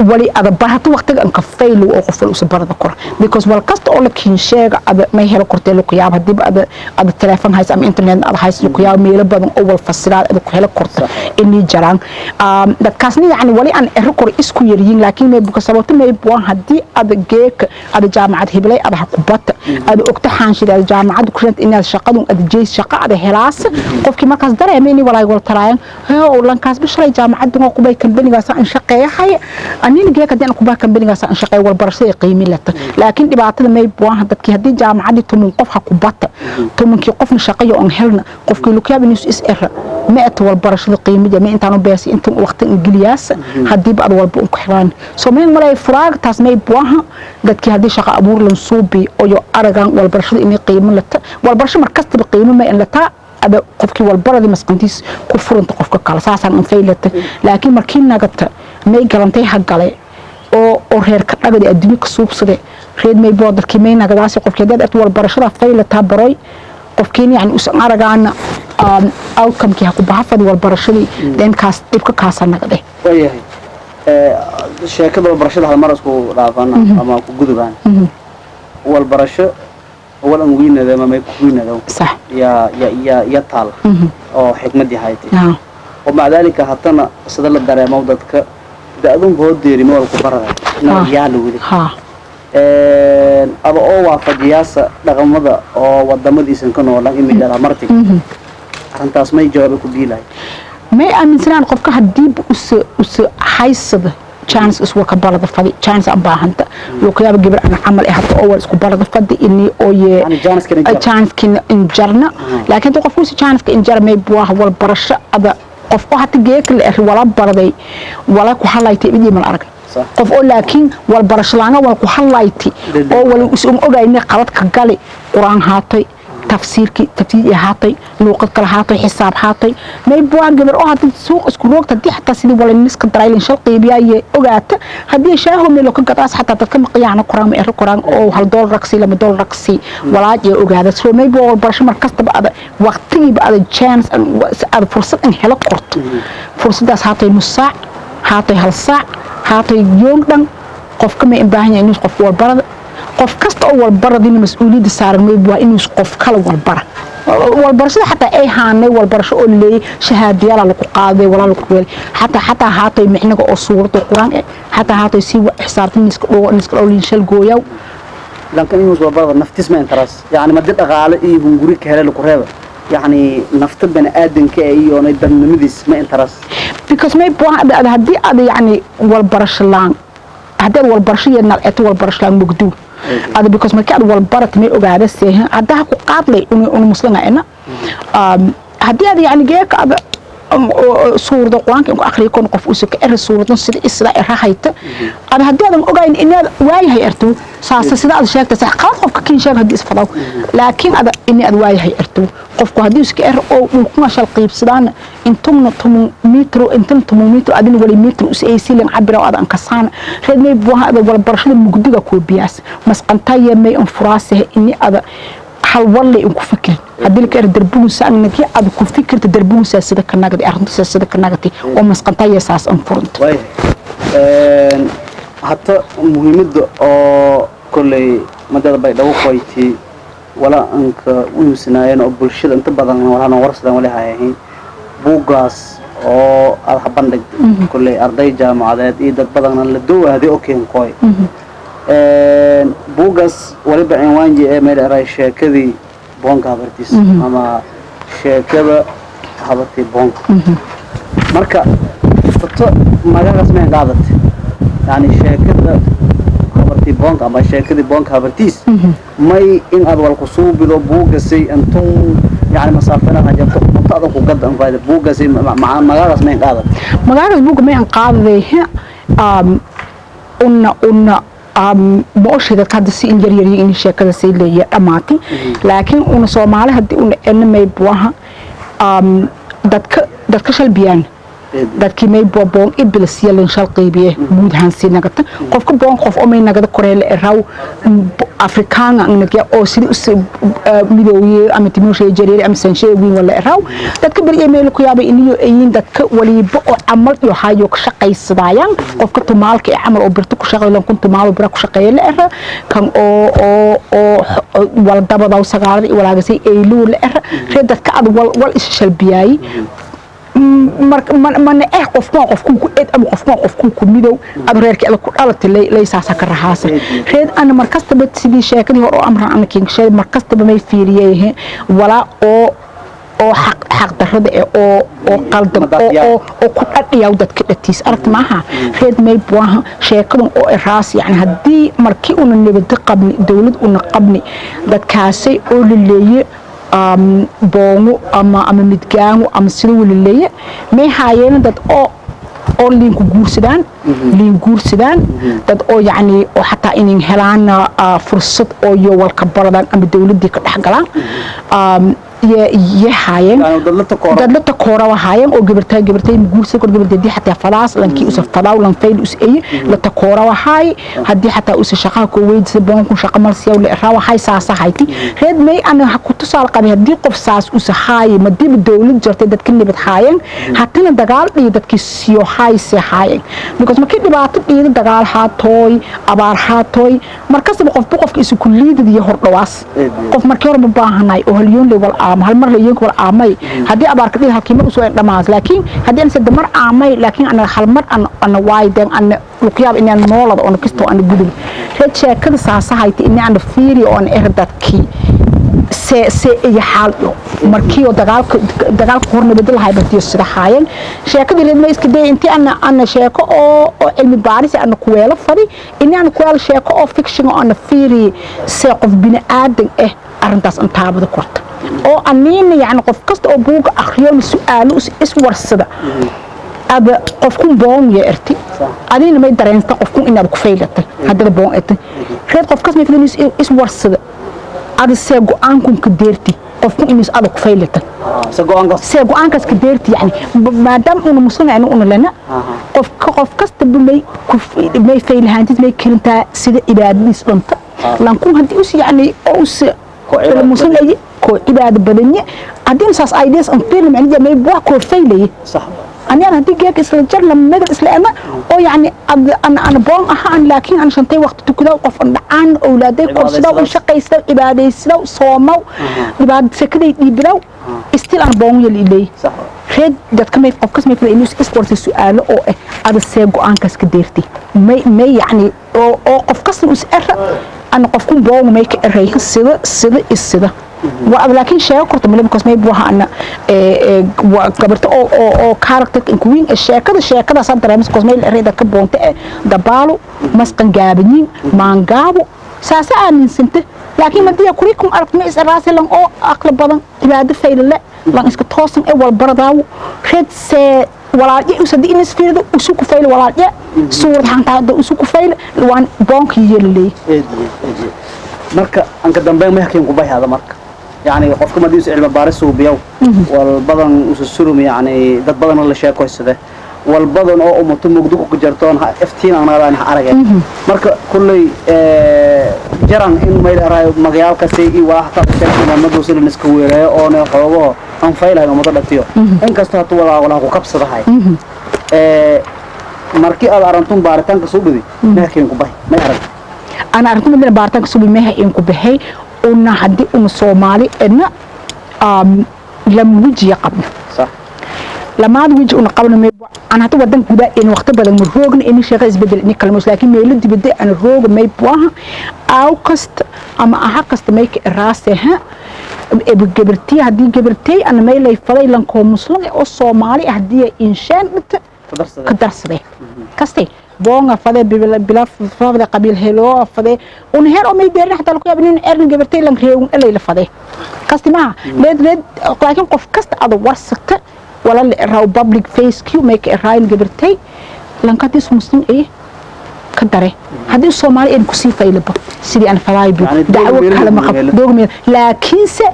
wali ada barata waqtiga an ka faylo oo qof wal barada kor. Because wal kasta oo la kin sheega ada may helo kortee lu qiyaab haddii ada ada telefoon hays ama internet ada hays lu qiyaab meelo badan oo wal fasiraad ada ku helo korta inii jaraan. Dadkaasni yani wali an ero kor isku yaryiin laakiin may buka sababta may buwan haddii ada geeka ada jaamacad hiblay ada hakubata ada ogta xaanshida ada jaamacad ku rent inaad shaqadu ada jeys shaqa ada helaas. Qofkii markaas dareemay inii walaay wal taraayan hee lankaas bishalay jaamacad oo kubay kambanigaas aan shaqeeyahay anina geeka haddii aan kubaa kambanigaas aan shaqeey wal barashada qiimi lata laakiin dhibaatada may buwan dadkii haddii jaamacadii tumun qof ha kubata tumunkii qofna shaqayo aan helna qofkii lukiyaab inuu is era ma at wal barashada qiimiga ma intaanu beesi inta waqti ingiliyaas haddii baad walba ku xiraan soo meel malay furaag taas may buwaha dadkii haddii shaqa abuur lan suubi oo aragan wal barashada inay qiimo lata wal barasho markasta qiimo ma in lata ada qofkii walbaradii masqantiis ku furanta qofka kale saasaan anfaylata laakiin markii nagata may galantay hagale oo reerka dhagada adduunyo ka suubsade. Reed may boodarkii may nagadaasi qofkii haddaad arti wal barashada faylataa baroy qofkiin yacni usan aragaana um, outcomekii ha ku bahafadi wal barashadii dhankaas mm. dhibka kaasa nagade waayahay eh, sheekada walbarashada halmar isku dhaafana mm-hmm. ama ku gudubaan. Mm-hmm. Walbarasho wal an wiinadow ama kuwiinadow sax. Yaa yaa ya taal. Mm-hmm. Oo xikmadii haytay oo mac daalika haddana sida la dareemo dadka de adunka hodeerin waa laku barara nabadyaala weli aba oo waafajiyaasa dhaqamada oo wadamadiisan ka noolan imidhala martiga arrintaas may jawaaba ku biilahay may aaminsanaan qofkaha diib usa usa haysada jaanis iswaka balada fadi jaanis aan baahanta lookayaaba gabar aan camal ah hadda oo war isku balada fadi inii oo yee jaaniskana injarna laakiin qof kusi jaaniska injar may buah wal barasho ada qof oo hata geek la er wala baraday wala ku halaytay bidii mal arag qof oo laakiin wal wal ku halayti Dede. oo wal is um ogaynay qalad ka gali quraan haatay tafsiirki tafsiir haatay luqad kala haatay xisaab haatay. May buwan gabar oo haddii suuq isku roogta haddii xataa sidii wala niska daraylin shal qiibiyaye ogaata haddii shaaho meel ka gadaas xataa dadka maqiyana quraan ee quraan oo hal dool raksi lama dool raksi walaaj ee ogaada. Soo may buu barasho mar ada waqtigiiba ada chance ada fursad in helo qorto. Fursadaas haatay nus haatay hal saac haatay yoog dhan qofka ma in baahan yahay inuu qof walbarada qof kasta oo walbaradina mas'uuliyadda saaran mayb waa inuu qof kale walbara. Walbarashada xataa ay haanay walbarasho oo leeyay shahaadiyaala lagu qaaday walaa lagu weelay. Xataa xataa haatay micnaga oo suurada quraan eh xataa haatay si xisaabtan niska dhoo niska dhoo linshal gooyaw. Lankan inuu soo barada naftis ma interas yani madi dhaqaale iyo hunguri ka hele lagu reeba yani nafta bani aadanka ee iyo dadnimadiis ma interas because may buuhan ada haddii ada yacni walbarasho laan haddii ad walbarasho iyo nalceeto walbarasho laan mugduu ada because markii ad walbarat may ogaada seehan haddaa ku qaadlay unu muslima ina haddii ada yacni geeka ada suurada qur'aanka inku akhriya kon qof usa ka eri suuradan sida isla erahayta ada haddii adan ogayn inaad waayahay erto saasa sida ad sheegta sax qalad qofka kin sheeg haddii isfadaw laakiin ada ad waayahay erto qofku haddii iska er oo dhulkuna shal qiibsadaan intumna tumun mitro intan tumun mitro adin wali mitro is ay silan cabira adan kasaan reed may buha ada wala barashada mugdiga koo biyaas masqantaya may in furaasah ini ada hal walle in ku fikirin haddii la kara darbugunsa annagii aad ku fikirta darbugunsaa sida ka nagdi arrintasaa sida ka nagti oo masqantaya saas an waayahay hata muhiimadda oo kolley madada bay dhagu qoyti wala anka uhiimsanaayeen oo bulshada inta badan walana warsadan wali hayahayn buuggaas oo aad habandhigtay kolley arday jaamacadeed iyo dad badanna la dowaaday oo keenkooy buuggaas waliba cinwaanji ee meel eray sheekadii boonka habartiis ama sheekada habartii boonka. Marka foto magagaas may qaadatay yani sheekada habartii boonka ama sheekadii boonka habartiis may in aad walku suubido buugasay intun yani masaafina hajarto foto adan ku gada anfaada buugasay magagaas may qaadatay magaagas buuga may an qaadaday una una ma oshi dadka hadda si in yaryaryo in sheekada say leeya dhammaatay laakiin una soomaali haddii una elna maybuaha dadka dadka shalbiyaan dadkii may boon ibilis yalan shal qaybiye guud ahaan si nagata. Qofka boon qof oo may nagada koreele eraw afrikaanga nagya oo sida midooye ama timooshay jareere ama sanshay wiin wala eraw dadka bari ee meel ku yaabay iniyo ayin dadka waliba oo camal iyo hayo ka shaqaysadayaan qofka tumaalka ee camal oo birta ku shaqeeyo kun tumaal bira ku shaqeeyo la era kan oo oo oo wal dabada sagaalada iyo walaagasay ay luu la era reed dadka ad wal wal is shalbiyay mana eh qofkuwa qofkun ku ed ama qofkuwa qofkun ku midow adu reerkii ada ku dhalatay laysaasa ka rahaasa reed ana markastaba sidii sheekadii hore oo amran ana kinkasheed markastaba may fiiriyay walaa oo oo xaq xaq darrada ee oo oo qaldan oo ku dhadhiyaw dadka dhatiis aragti maaha reed may buaha sheekadan oo raas yani haddii markii una nabada qabni dowlad una qabni dadkaasay oo laleeye boongo ama ama midgaango ama sida walaleeye may haayeen dad oo oo liinku guursadaan liin guursadaan dad oo yacni oo xataa inay helaan fursad oo iyo walka baradaan ama dowladdii ka dhex galaan yay haayeen. Dad la takoora haayeen oo gabartaa gabartay guursa kor gabarteedii xataa fadaas lankii usa fadaaw lan fayl us eye la takoora haay. Haddii xataa usa shaqaha koo weydisa boonkun shaqa malsiyaw la eraa haay saasa hayti reed may ana ku tusaal qabay haddii qof saas usa haaye madiiba dowlad jirtay dadka nibad haayeen hatina dagaal dhiyo dadkii siyo haayse haayeen. Because markii dhibaato dhiida dagaal haatooy abaar haatooy markastaba qofba qofka isu kulliidad iyo hordhawaas qof markii hore ma baahanay oo halyoon lay wal aama hal mar layoonka wal aamay. Haddii abaarka dhihi halkii mar u soo dhamaas laakiin haddii aan sadde aamay laakiin ana hal mar ana waayden ana luqyaab inaan noolada ona kastoo ana gudub. Reed sheekada saasahayta ini ana fiiri oo ana oo dagaalka dagaalka hor nabada lahay badiyo sida haayeen. Sheekadii reed ma iska day intii ana ana sheeko oo oo cilmi baaris ana kuweelo fadi ini ana kuweelo sheeko oo fiction oo ana fiiri see qof bini aadan ah arrintaas an taabada korta oo aniina yani qof kasta oo buuga akhriyo su'aalo iswarsada aba qofkun boon ya erti adina may dareensta qofkun inaad ku faylatay haddada boon erti reed qof kas mayfadin iswarsada ada see go'aankun ka deerti qofkun inis ada ku faylatan. See go'aankaas ka deerti yani maadaama una muslimcina una lana qofka qof kastaba may may faylahaantid may kelintaa sida cibaadadiis dhanta lankun haddii us yani oo us muslim ay koo cibaado badanye haddii saas ideas macnija may wax koo faylaye aniyaan haddii geeka isla jar lama medal isla ema oo yani ana boon ahaan laakiin aan shantay waqti tukadaa qof an dhacaan owlaaday korsadaa u shaqaysadaa cibaadaysadaa soomaw dhibaado sekaday dhiibidaw still aan boon yel ilay reed dadka may qofkas may fila inuu iswarta su'aalo oo ah ada see go'aankaas ka deertay may may yani oo qof kastan us era ana qofkun boonga may ka erayhan sida sida is sida laakiin sheego korta male because maybe waxa ana gabarta oo oo oo character queen sheekada sheekadaas aan dareemas because mayl erayda ka boonta ee dabaalo masqan gaabanyin maangaabo saasa aaminsanta laakiin madiya kurikum aragtma is eraasi lan oo aqli badan cibaado faylale lan iska toosan ee walbaradaawo reed see walaadye usadi inis fiirdo usu ku fayl walaadye suurad hantaada usu ku fayl waan boonka yeelaleey marka anka dambeyn ma hakin ku bayhada marka يعني qofka madii is cilmi baaris uu biyow wal badan usu surum yani dad badan la sheekoysade wal badan oo umato mugdo ku jirtoon iftiin aan aan aragay. Marka kullay ee jaran in meel araayo magaalka say i waa xataa sheekada maduu sida iska weerayo oo ne xoogo aan faylahay umato dhatiyo in kasta hatu wala wala ku qabsadahay ee markii aad arantun baaritaanka ma hakin ku bay ma arag ana aragtida midna baaritaanka ma hakin ku baxay? Una haddii una soomaali edna lama wejiya qabna lamaad weji una qabna aan hata wadan gudaa in waqti badan ma roogna in sheeqa isbeddel in kalmoos laakiin meelo dibadda aan rooga may buaha aaw kasta ama aha kasta may ka iraaseha gabartiya haddii gabartay ana may lay faday lankoo muslim oo soomaali ah haddii inshaan dhita ka darsadee kastay boonga fade bila fade qabiil helo fade un heer oo may deerin xataa lagu yaabin in erin gabartay lan reewun dhalay la fade kasti maaha leed leed laakiin wala la raw public face q make a rain gabartay lankadis muslim ee ka dare. Haddii soomaali aan ku sii faylaba sidii aan falaaybu Yani dacwo kale ma qabo doog meel. laakiinse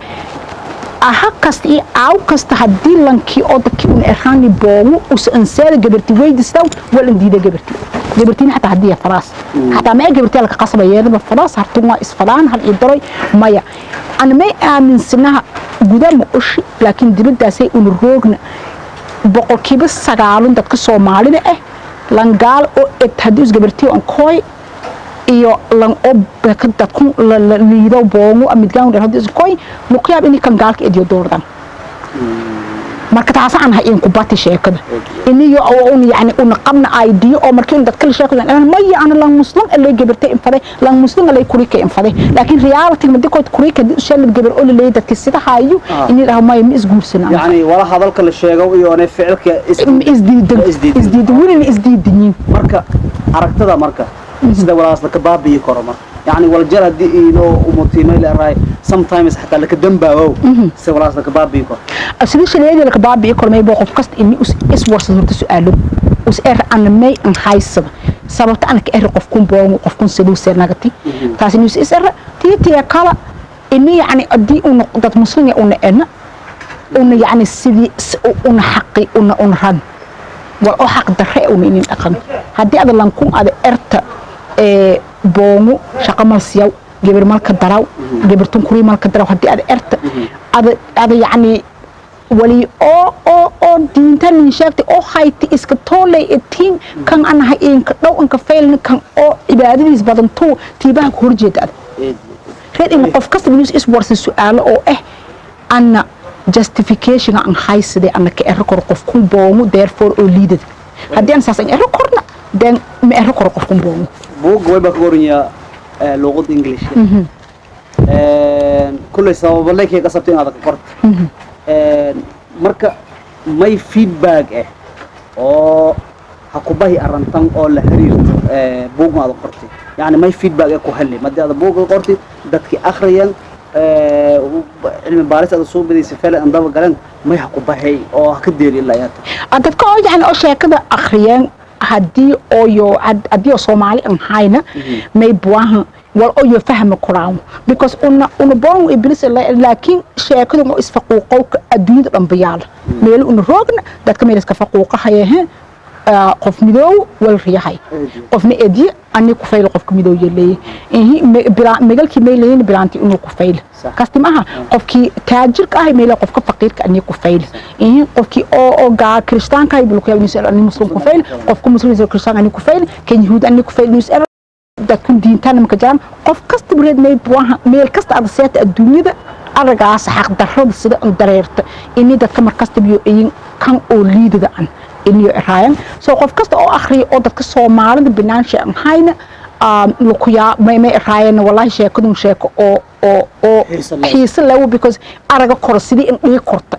aha kasta iyo aaw kasta haddii lankii oo dadkii un erhaani boogu usa ansaada gabarti weydistaa wal an diida gabarti gabartiin xataa haddii falaas xataa mee gabarti alka qasba yeelaba falaas hartun waa isfalaan hal ii daroy maya. Ana may aaminsanaha guda ma oshi laakiin dibadaasay una roogna boqolkiiba sagaalun dadka soomaalida ah langaal oo ed haddii isgabartiyo an kooy iyo dadku liido boongu amidgaan dheer haddii iskoy muqyaab inay kan gaalka ediyo doordan marka taasa aan ha in ku sheekada. Iniyo un yani un qabna idea oo markiin dad kala sheekada aan ma yaana lan muslim alle gabirtay in faday. Lan muslim alle kuri in faday. Laakiin reality ma dikood kuri ka sheelad gabar oo leey dadka sida haayo. Ah. In la ma is yani wala hadalka la sheego iyo ne ficilka is diidan. Is diidan. Wiilin is diidan marka aragtada marka mm-hmm. sida walaasla ka baabiyi karo marka. يعني والجر hadii ino umutiimay leeyahay sometimes hatta la ka dambaawo sida walaas la kabaabiyi karo sida shaleeyada la baabi'i kormay boo qof kasta in is is warsan horta su'aalo us er an may an haysada sababta anka er qof kun boongo qof kun siduu seenagati taasi nus is er tiitiya kala in yani adii un dad muslim un ena un yani sidii un xaqi un un ran wal oo xaq darre un in dhaqan hadii aad lan kun boongo shaqo mal siyaw gabar malka daraw gabartun kuri malka daraw haddii aad erta aad aad yani wali oo oo oo diinta nin sheegtay oo hayti iska toolay etiin kan aan hayin ka dhow an ka faylna kan oo cibaadadiis badan tuu tiibaha ku horjeeda aad reed in qof kasta minus is warsa su'aalo oo ah anna justification aan haysade anna ka ero kor qof kun boomu therefore oo liidad haddii aan saas an ero korna then ma ero kor qof kun boomu buug way baa ka qoranya luqada english een kulay sabab leekay qasabtay inaad ka qorto een marka may feedback ah oo ha ku bahi arantan oo la xiriirto ee buug aad qortay yani may feedback ah ku heli madii aad buug qortay dadkii akhriyan ee cilmi baaris aad soo badisay feel aan daba galan may ha ku bahay oo ha ka deeri ilaa yaata. Dadka oo yani oo sheekada akhriyeen haddii ooyo haddii oo soomaali aan hayna may buahan wal ooyo fahmi karaan because una una boon iblis laakiin sheekadu oo isfaquuqowka adduunyada dhan bayaal meel una roogna dadka meel iska faquuqahayeen qof midoow wal riyahay qofna ediye ani ku fayl qofka midoow magalkii meelayn bilaanti inuu ku fayl kasti maaha qofkii taajirka ah meela qofka faqiirka ani ku fayl ihi qofkii oo gaa ani muslim ku fayl qofka muslim ani ku fayl kan yahuud ani ku fayl nus dadku diintaan marka jiraan qof kasta bureed meel kasta aad seeta adduunyada aragaas xaq darrada sida dareerta ini dadka markasta biyo iyin kan oo liidada an iniyo iraayan so qof kasta oo akhriya oo dadka soomaalida binaansha an hayna lukuyaa may iraayan wallahi sheekadun sheeko oo oo xiise lewo because araga koro sidii in dhigi korta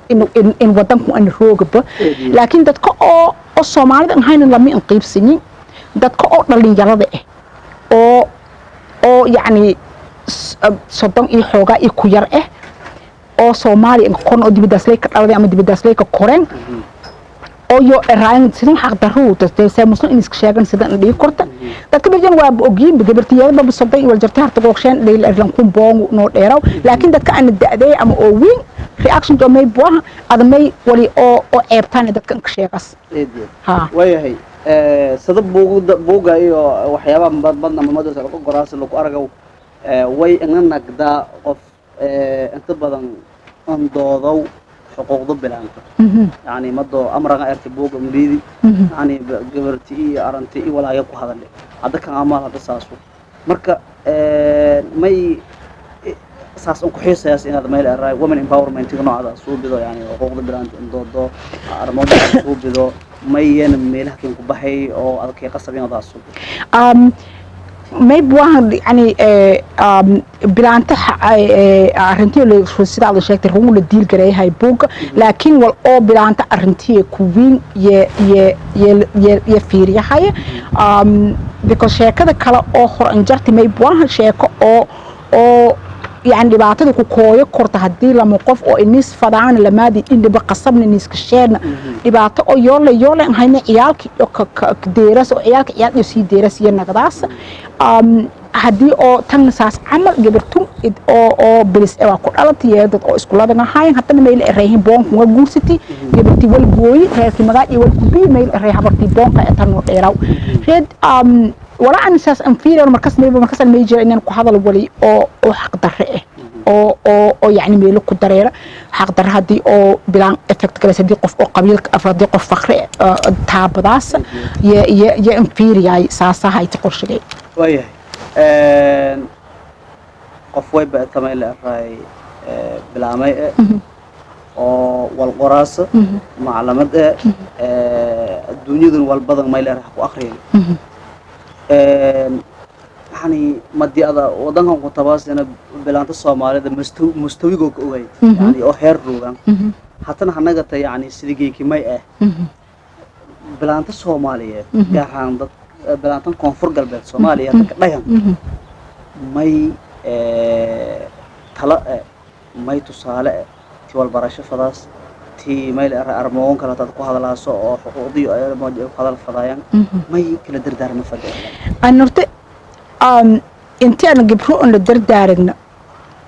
in wadanku an roogaba laakiin dadka oo oo soomaalida an hayna lama in qiibsanin dadka oo dhalinyarada ah oo oo yacni soddon iyo xoogaa iyo ku yar ah oo soomaaliya kon oo dibadaasley ka dhaladay ama dibadaasley ka koreen oo yo eraayan sidan xaq darruu dadse muslim in iska sheegan sidan dhigi korta dadka berjan waa ogyiin gabartiyadaba soddon iyo waljartay harta goosheen dhayl erlankun boongu noo dheeraw laakiin dadka ana da'deey ama oo weyn reaction jo may buaha ada may wali oo oo ceebtaan dadka ka sheegas ha. Waayahay sida buuga buuga iyo waxyaabaha badbadna mamadoosa lagu goraasi lagu aragaw way ina nagdaa qof inta badan andoodow xuquuqda bilaanta yani madoo amraga erta buuga mliidi yani gabarti iyo aranti iyo walaaga ku hadale hadda kan amaal hadda saasu marka may saas aan ku xiisayaas inaad meel eray women empowermentiga noocada suubido yani xuquuqda bilaanta indoodo armooda suubido mayana meelaha kan ku baxay oo adkay qasab inaad suubido may buahan yani bilaanta arintii sida aad sheegtay run la diil gareeyahay buugga laakiin wal oo bilaanta arintii kuwiin ye ye fiiriyahay because sheekada kale oo hor anjarti may buahan sheeko oo oo yani dhibaatada ku kooyo korta haddii lama qof oo inis fadaana lamaadi indhiba qasabna iniska sheerna dhibaato oo yoole yoole hayna ciyaalki iyo deeras oo ciyaalka ciyaal haddii oo tan saas camal gabartun id- oo oo bilis waa ku dhalatay dad oo iskuladan ahaayeen haddana mayl ereyhin boonka waa guursatay gabartii wal gooyi reerkii magac iyo wal kubii mayl erey habartii boonka ee tan dheeraw. Reed um, wala aan saas inferior markas mayba markas aan jira inaan ku hadal wali oo oo xaq darre ah oo oo oo yacni meelo ku dareera. Xaq haddii oo bilaan effect galaysa haddii qof oo qabiilka af haddii qof fakri ah, oo taabadaas iyo iyo iyo inferior saasaha ay qorshigay waayahay qof way ba'tamay la araay bilaamay eh oo walqoraasa maclamad eh adduunyadan walbadan may araay ku akhriyay yani madii ada wadankan ku tabaasina bilaanta soomaalida mustaw mustawigoo ka ogayd yani oo heer ruugan hatana hanagata yani sidigeykimay ah bilaanta soomaaliyeed gaar ahaan dad bilaantan koonfur galbeed soomaaliya dadka dhayan. May talo eh may tusaale eh ti walbarasho fadaas ti may armoon kale dad ku hadalaaso oo xuquuqdii ku hadal fadaayaan may kala dardaarma fadhi aan horte um, intii aan gabro on la dardaaragna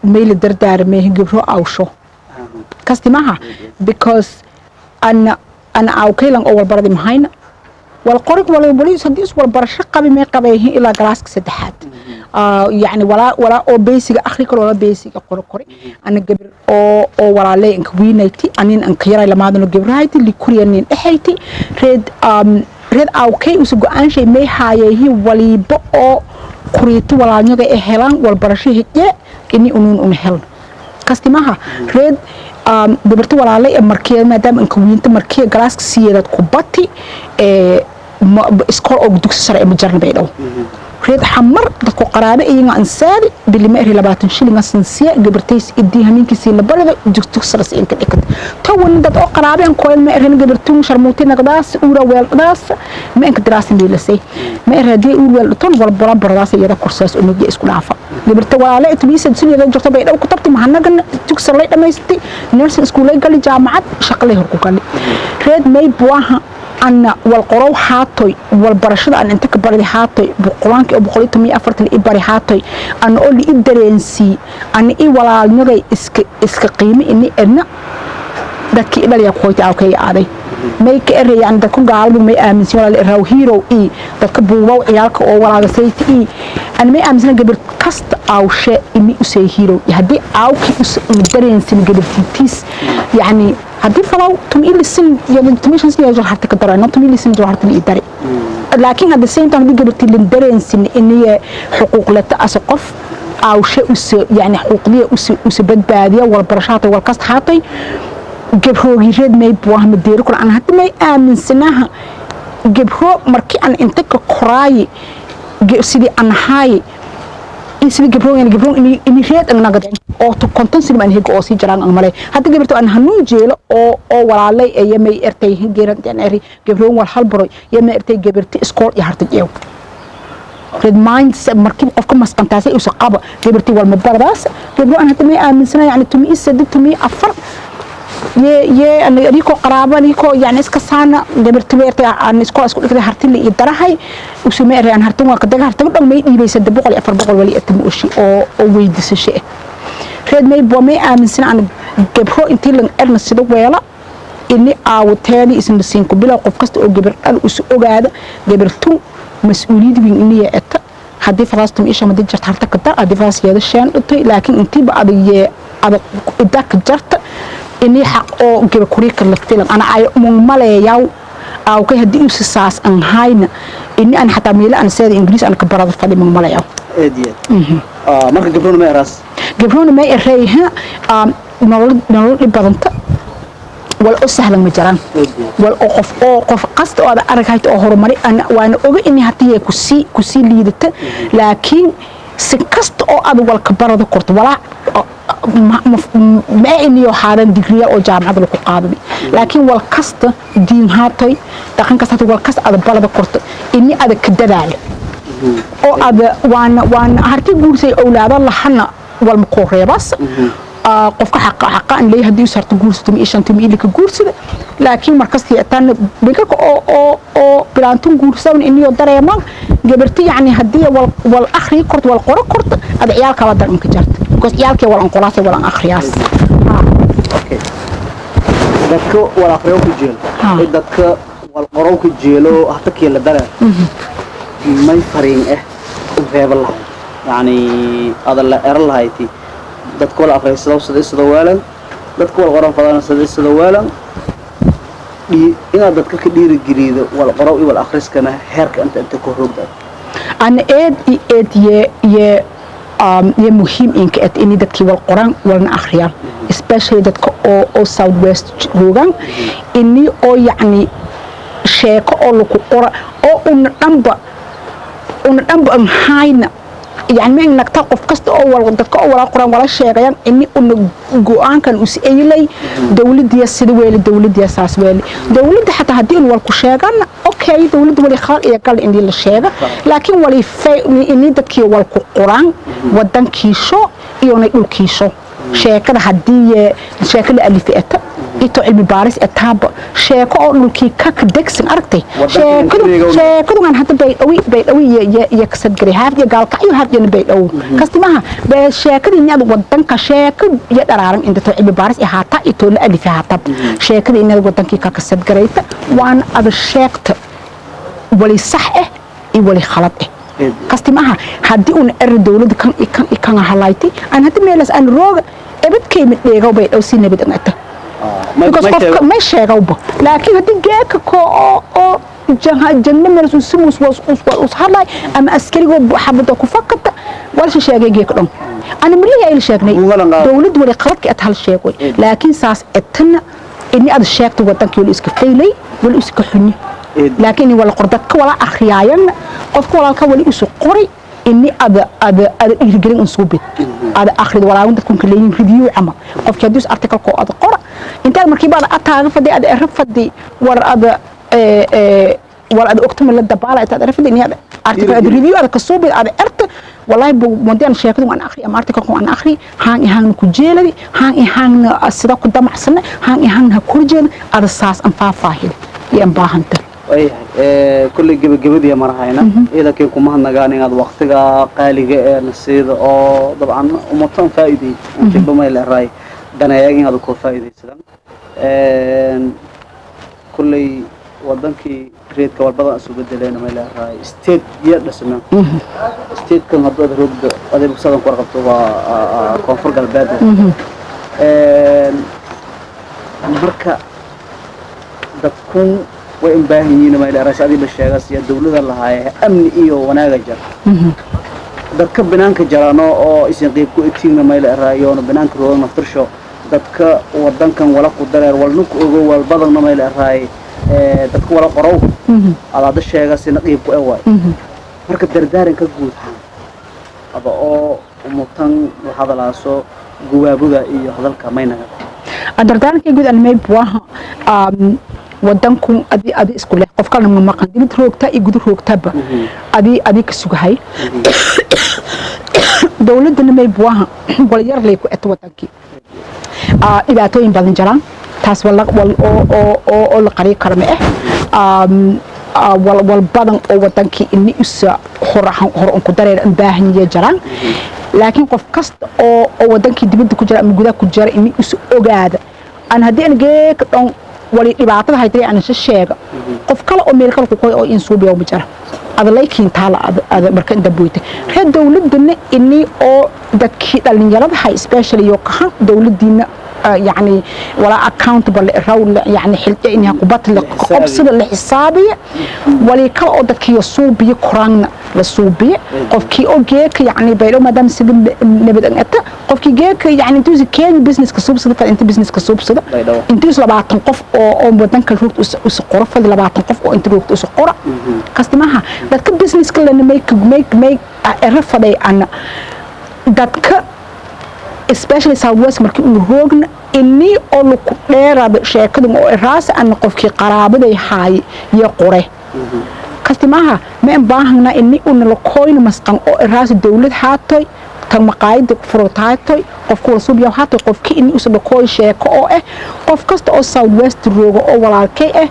may la dardaarmay gabro awsho. Kasti maha because ana ana awkaylan oo walbaradi mahayna wal qorig wala wali haddii is walbarasho qabi may qabayhin ilaa galaaska saddexaad. Ah, yacni walaa oo beysiga akhri karo walaa beysiga qoro kore ana gabir oo walaaley inka wiinayti anin anka yaray lamaadano gabrahayti likuriyanin dhexayti. Reed um, reed awkay usu go'aanshay may haayeehi waliibo oo kuriiti walaalnyaga ee helaan walbarasho hije ini unuun una helno kasti maha reed gabarta walaalay ee markee maadaama inka wiinta markee galaaska siyeedad ku iskool oo dugsi sare ee majarna bay dhow reed xamar dadku qaraabe iyaga ansaadi bilima eri labaatan shillinga sansiya gabartays idii hamiinkiisii la barida dugsaras inka dhikad. Towan dad oo qaraabe an koyl ma erin gabartun sharmuuti nagdaas uura weeldadaas ma inka diraasi miilasay ma er haddii uur weeldaton walbala baradaas iyada korsaas oo isku dhaafa. Gabarta walaale tubiisa dunyada jirta bay dhow ku tabti mahanagan dugsar lay dhamaystay nursing school lay gali jaamacad shaqalay hor gali. Reed may buaha ana walqorow haatoy walbarashada aan inta ka bardi haatoy qur'aanka oo boqol iyo afartan i bari haatoy ana oo i dareensii ana i walaalnagay iska iska qiimo ini edna dadkii i dhalaya qoyti awkay aaday may ka erayaan dadku gaaladu may aaminsan walaal raw hero dadka buubaw ciyaalka oo walaaga i ana may aaminsan gabar kasta awshe ini usay hero haddii awki us dareensin gabartiitiis yacni haddii falaw tumi lisin tumi shan sniya jor harta ka gabartii lin dareensin iniye xuquuq lata ase qof awshe yani xuquuqdiya use badbaadiya walbarasho hatay walkasta haatay gabroogi reed may buaha madeeri kula an hadda may aaminsanaha gabro markii aan inta ka koraaye sidii aan in sidii gabroogan gabro ini reed ang nagadeen oo to konton sini aan higo oo sii jiraan ang malay. Hadda gabarto aan hanuun jeelo oo oo walaalay ee may ertay geeran eri gabroon wal halbaroy iyo may ertay gabarti iskool iyo harta jeew red mindset markii qofka masqantaasay usa qaba gabarti wal mabaradaas gabro aan hadda may aaminsana yani tumi isadi tumi afar ye ye aniko qaraaba aniko yani iska saana gabarti weerta aan iskool isku dhigtay hartili iyo darahay usuma aan hartan waa kadaga hartan dhan may dhiibaysa de boqol iyo afar boqol wali atam ushi oo oo weydisashe ah reed may may aaminsan aan gabro intii lan erna sida weela ini aawateeni isna bilow qof kasta oo gabar dhan usu ogaada gabartun mas'uuliyad weyn iniya eta haddii falaastum isha jarta harta ka dar haddii falaas yeeda sheen laakiin intiiba adag adag idaka jarta ini xaq oo gaba kuriika la filan ana ay mungmaleeyaw awkay haddii usi saas an hayna ini an xataa meelo an seeda ingiriis an ka barada fadhi mungmaleeyaw aad iyo aad marka gabrona ma eraas gabrona may ereyha nolol nolol dhib badanta wal u sahlan ma jiraan wal oo qof oo qof qasta oo aad aragayto oo horumari ana waana oga inay haddii ku sii ku sii liidata laakiin si kasta oo aad walka barada korto walaa ma iniyo haadan digriya oo jaamacada lagu qaadani. Laakiin wal kasta diin haatoy dhaqan kasta wal aad barada korto ini aad ka dadaalo oo aad waana waana harti guursay awlaado lahana walma koo reebas. Ah, qofka xaqa aan leeyahay haddii uu sarto guursato ma ishanto ma ilika guursada laakiin markasta tan dhinkaka oo oo bilaantun guursadan iniyo dareeman gabarti yacni haddii wal wal akhriyi korto wal qoro korto ada ciyaalkaba dan inka jarta because ciyaalkee wal anqolaasay wal an akhriyaas Ah. Dadka wal aqriyo ku jeelo dadka wal qoro ku jeelo hata kii la dare may fariin eh u reeba lahay yani ada la era lahayti dadka wal aqriyo sida sida sida waalan. Dadka wal qoran fadana sida sida waalan. Inaad dadka ka dhiirigelido wal qoro iyo wal akhriskana heerka inta inta ku rogda ana eed i eed ye ye um, ye muhiim inka et ini dadkii wal qoran walna akhriyaan especially dadka oo oo south west joogaan ini oo yacni sheeko oo laku qora oo una dhanba una dhanba an hayna yani ma nagta qof kasta oo dadka oo wala qoran wala sheegayaan ini una go'aankan us eylay dawladiya sida weeli dawladiya saas weeli dawladda xataa haddii un wal ku sheegana okay dawladda wali khaal iyo gal indii la sheega laakiin wali fay ini dadkii wal ku qoran wadankiisho iyona dhulkiisho sheekada haddii ito cilmi baaris etaaba sheeko oo dhulkii ka ka degsan aragtay sheekadugan hadda baydhawi baydhawi iyo iyo iyo kasadgari haafya gaalkacyo haafyana baydhawo kastimaha sheekadii inaad wadanka sheeko iyo dharaaran indato cilmi baaris ihaataa itoo la haatab sheekadii inaad wadankii ka kasadgarayta waana ada sheegta wali sax ah iyo wali khalad ah Eed. kastimaha haddii una eri dawladda kan i kan i kan halayti aan hadda meelas aan rooga ebadkayma dheegaw baydhaw si nabad angata because qofka ma sheegawba laakiin haddii geeka oo oo jaha- janno meelsu simus was us was us hadlay ama askarigoo xabada ku fakata walsha sheegay geeka dhan ana malihi ayla sheegnay? Dawladda wali qaladka at hal sheegoy laakiin saas etana ini aad sheegto wadankii wali iska faylay wali iska xunyi Eed. laakiin wala qordadka wala akhriyaayan qofka walaalka wali isu qoray ini ada ada ada dhiirigelin un suubid ada akhrid walaagun dadkun kaleeyin review camal qofki haddii is article ko ada qora intaad markiiba ada ataaga fadhi ada erab fadhi war ada ee, ee, war ada ogtama la dabaala intaad erab fadhi ada article ada review ada kasuubid ada erta wallahi bu modern sheekadu aan akhri ama article ko aan akhri haan i haangna ku jeeladi haan i haangna sida ku damacsana haan i haangna ha korjeeda ada saas an faahfaahida iyo an baahanta waayahay kolley gebagabadii marahayna ciidankii kuma hadnagaan inaad waktiga qaaliga ee nasiida oo dabcan umatan faa'iiday. Intiba may leeraay daneeya inaad koo faa'iidaysadaan kolley wadankii reedka walbadan isu bedeleen may leeraay state iyo dhismeen statekan hadduu ada roogda aday bugsadan ku warqabto waa koonfur galbeed. Marka dadkun way u baahan yihiin ma ilaa raashadii la sheegas iyo dawlada lahaaye amni iyo wanaaga jar dadka banaanka jarano oo isin qayb ku etiigna ma ilaa raayoona banaanka rooda naftirsho dadka wadankan wala ku dareer wal ninku ogo wal badanna ma ilaa raaye dadka wala qorow. Alaada sheegasina qayb ku ewaay. Marka dardaaranka guud ahaan aba oo umutan hadalaaso gubaabuda iyo hadalka maynaga. Dardaarankay guud aan may buaha um, wadanku adi adi isku leh. Qof kalena ma maqan dibad roogta iyo gudu roogtaba adi adi ka sugahay dawladana may buaha wal yar lay ku eto wadankii Ah, dhibaatooyin badan jiraan taas oo la qari karo ma ah wal wal badan oo wadankii ini isa hor dareer aan baahan yahay jiraan laakiin qof kasta oo wadankii dibadda ku jira ama gudaha ku jira ini isu ogaada. Aan haddii aan geeka dhan wali dhibaatada haytay aan isa sheega qof kale oo meel kale ku qoy oo in suubiya ma jira ada laykiin marka inta buyte reer dawladana ini oo dadkii dhalinyarada hay especially yo kahan dawladiina يعني ولا accountable رول يعني حل إنها قبط لقبصة لحسابية ولا كل أودك يصوبي كران لصوبي قف كي أو جيك يعني بيلو مدام سيد نبدأ أنت قف كي جيك يعني توزي كان بزنس كسوب صدق فأنت بزنس كسوب صدق أنت يوصل لبعض قف أو أو بدن كل روت أس أس قرف فل لبعض قف أو أنت روت أس قرة كاستماها دتك بزنس كله ميك ميك ميك أعرف ده أنا دتك especially southwest markii uu roogna inii oo laku dheeraada sheekadan oo raas ana qofkii qaraabaday haay iyo qore kasti maaha ma in baahana ini una lakoyna masqan oo raas dawlad haatoy tan maqaayada furutaatoy qofka wala suubiya haatoy qofki in usa sheeko oo ah qof kasta oo south rooga oo walaalkay ah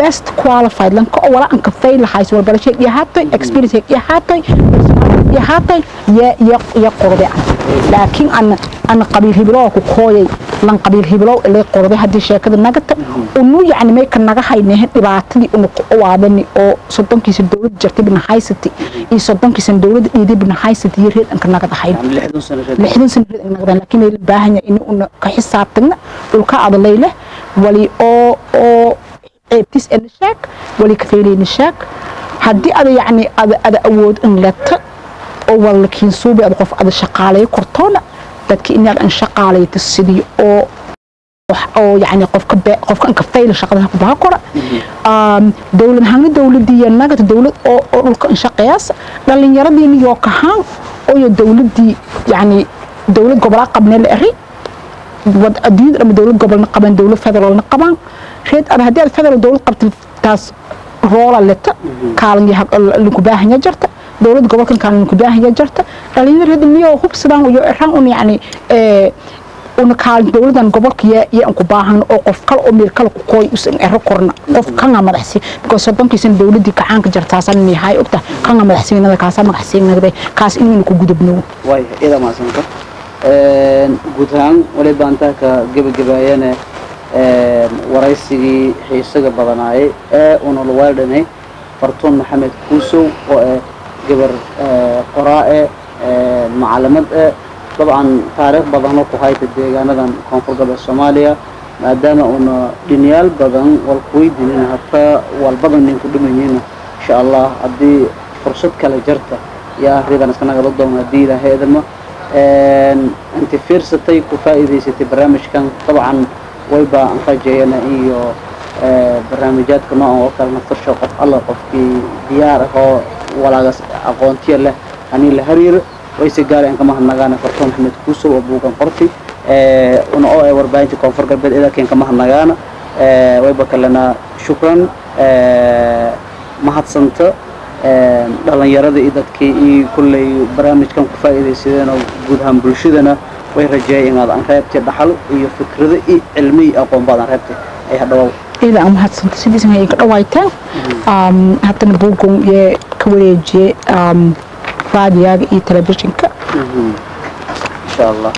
best qualified lanka oo wala anka fail lahays walbarashay iyo haatoy experience iyo haatoy ya ya laakiin an. An qabiil hibilow ku kooyay lan qabiil hibilow ilay qorde haddii sheekada nagata. Unu yacni may naga hayneen dhibaatadii unu ku oo soddonkiisa dowladda jirtay bina haysati iyo soddonkiisa dowladda dhiiday bina haysati iyo reed anka naga dahayn lixdan sanadood ay noqdeen laakiin la baahan yahay in uuna ka xisaabtagna dhulka adlayle wali oo oo ceebtiis ana shaag wali kafeyleyna shaag haddii ada yacni ada ada awood in leta oo wada la kiinsuubi ada qof ada shaqaalayo kortoona dadki inaad an shaqaalayto sidii oo oo yani qofka qofka anka fayla shaqada ku kora. Mm-hmm. Dowlad ahaana dowladii nagata dowlad oo dhulka an shaqeeyas dhalinyaradii niyo kahaan oo iyo dawladii yacni dawlad gobolaa qabnee la eri adduunyada dhamma dawlad gobolna qabaan dawlad federaalna qabaan reed ada haddii aad federal dawlad qabtid taas roola leta kaalin baahanya jarta dawlad gobolkan kaalin baahanya jarta dhalinyarada reed miyo hubsadaan iyo eraan un yacni una kaalin dowladan gobolkaya iyo ku baahan oo qof kale oo meel kale ku usan ero korna. Qof kanga madaxsi because soddonkiisana dowladii kacaanka jirtaasan nihay ogta kanga madaxsiinada kaasa madaxsiinada kaas inaynu ku gudubno. Way ida maasanta guud ahaan wali baantaa gebagabaayana waraysigii xiisaga badanaayay ee unal weldhanay bartuun maxamed kuusow oo ah gabar eh, qoraa eh, e macalimad e dabcan taariikh badanoo ku hayta deegaanadan koonfur galbeed soomaaliya maadaama una dhinyaal badan wal kuweydiinin hataa walbadan nin ku dhimayeyna insha allah haddii fursad kale jarta yaa ridan iska nagala doona haddii ilaahay idama inti fiirsatay ku faa'iidaysatay barnaamijkan dabcan wayba aan rajeeyana iyo barnaamijyaadka noocan oo kale naftarsha qof alla qofkii diyaar ah oo walaagas aqoontiya leh anii la hariiro wayse gaari aan kama hadnagaana farto maxamed kuusow oo buugan qorti una oo ee warbaahinta koonfur galbeed idaakeen kama hadnagaana wayba kalena shukran mahadsanta dhalinyarada iyo dadkii iyo kulley barnaamijkan ku faa'iidaysadeen oo guud ahaan bulshadana way rajeeyeen inaad aan reebtay dhaxal iyo fikrado iyo cilmi iyo aqoon baad aan reebtay ay hadhawow ilaa ama hadsanta sidiisan ay ka dhawaytaan haddana buugun yee ka wareejiyey raadiyaga iyo telefishinka insha allah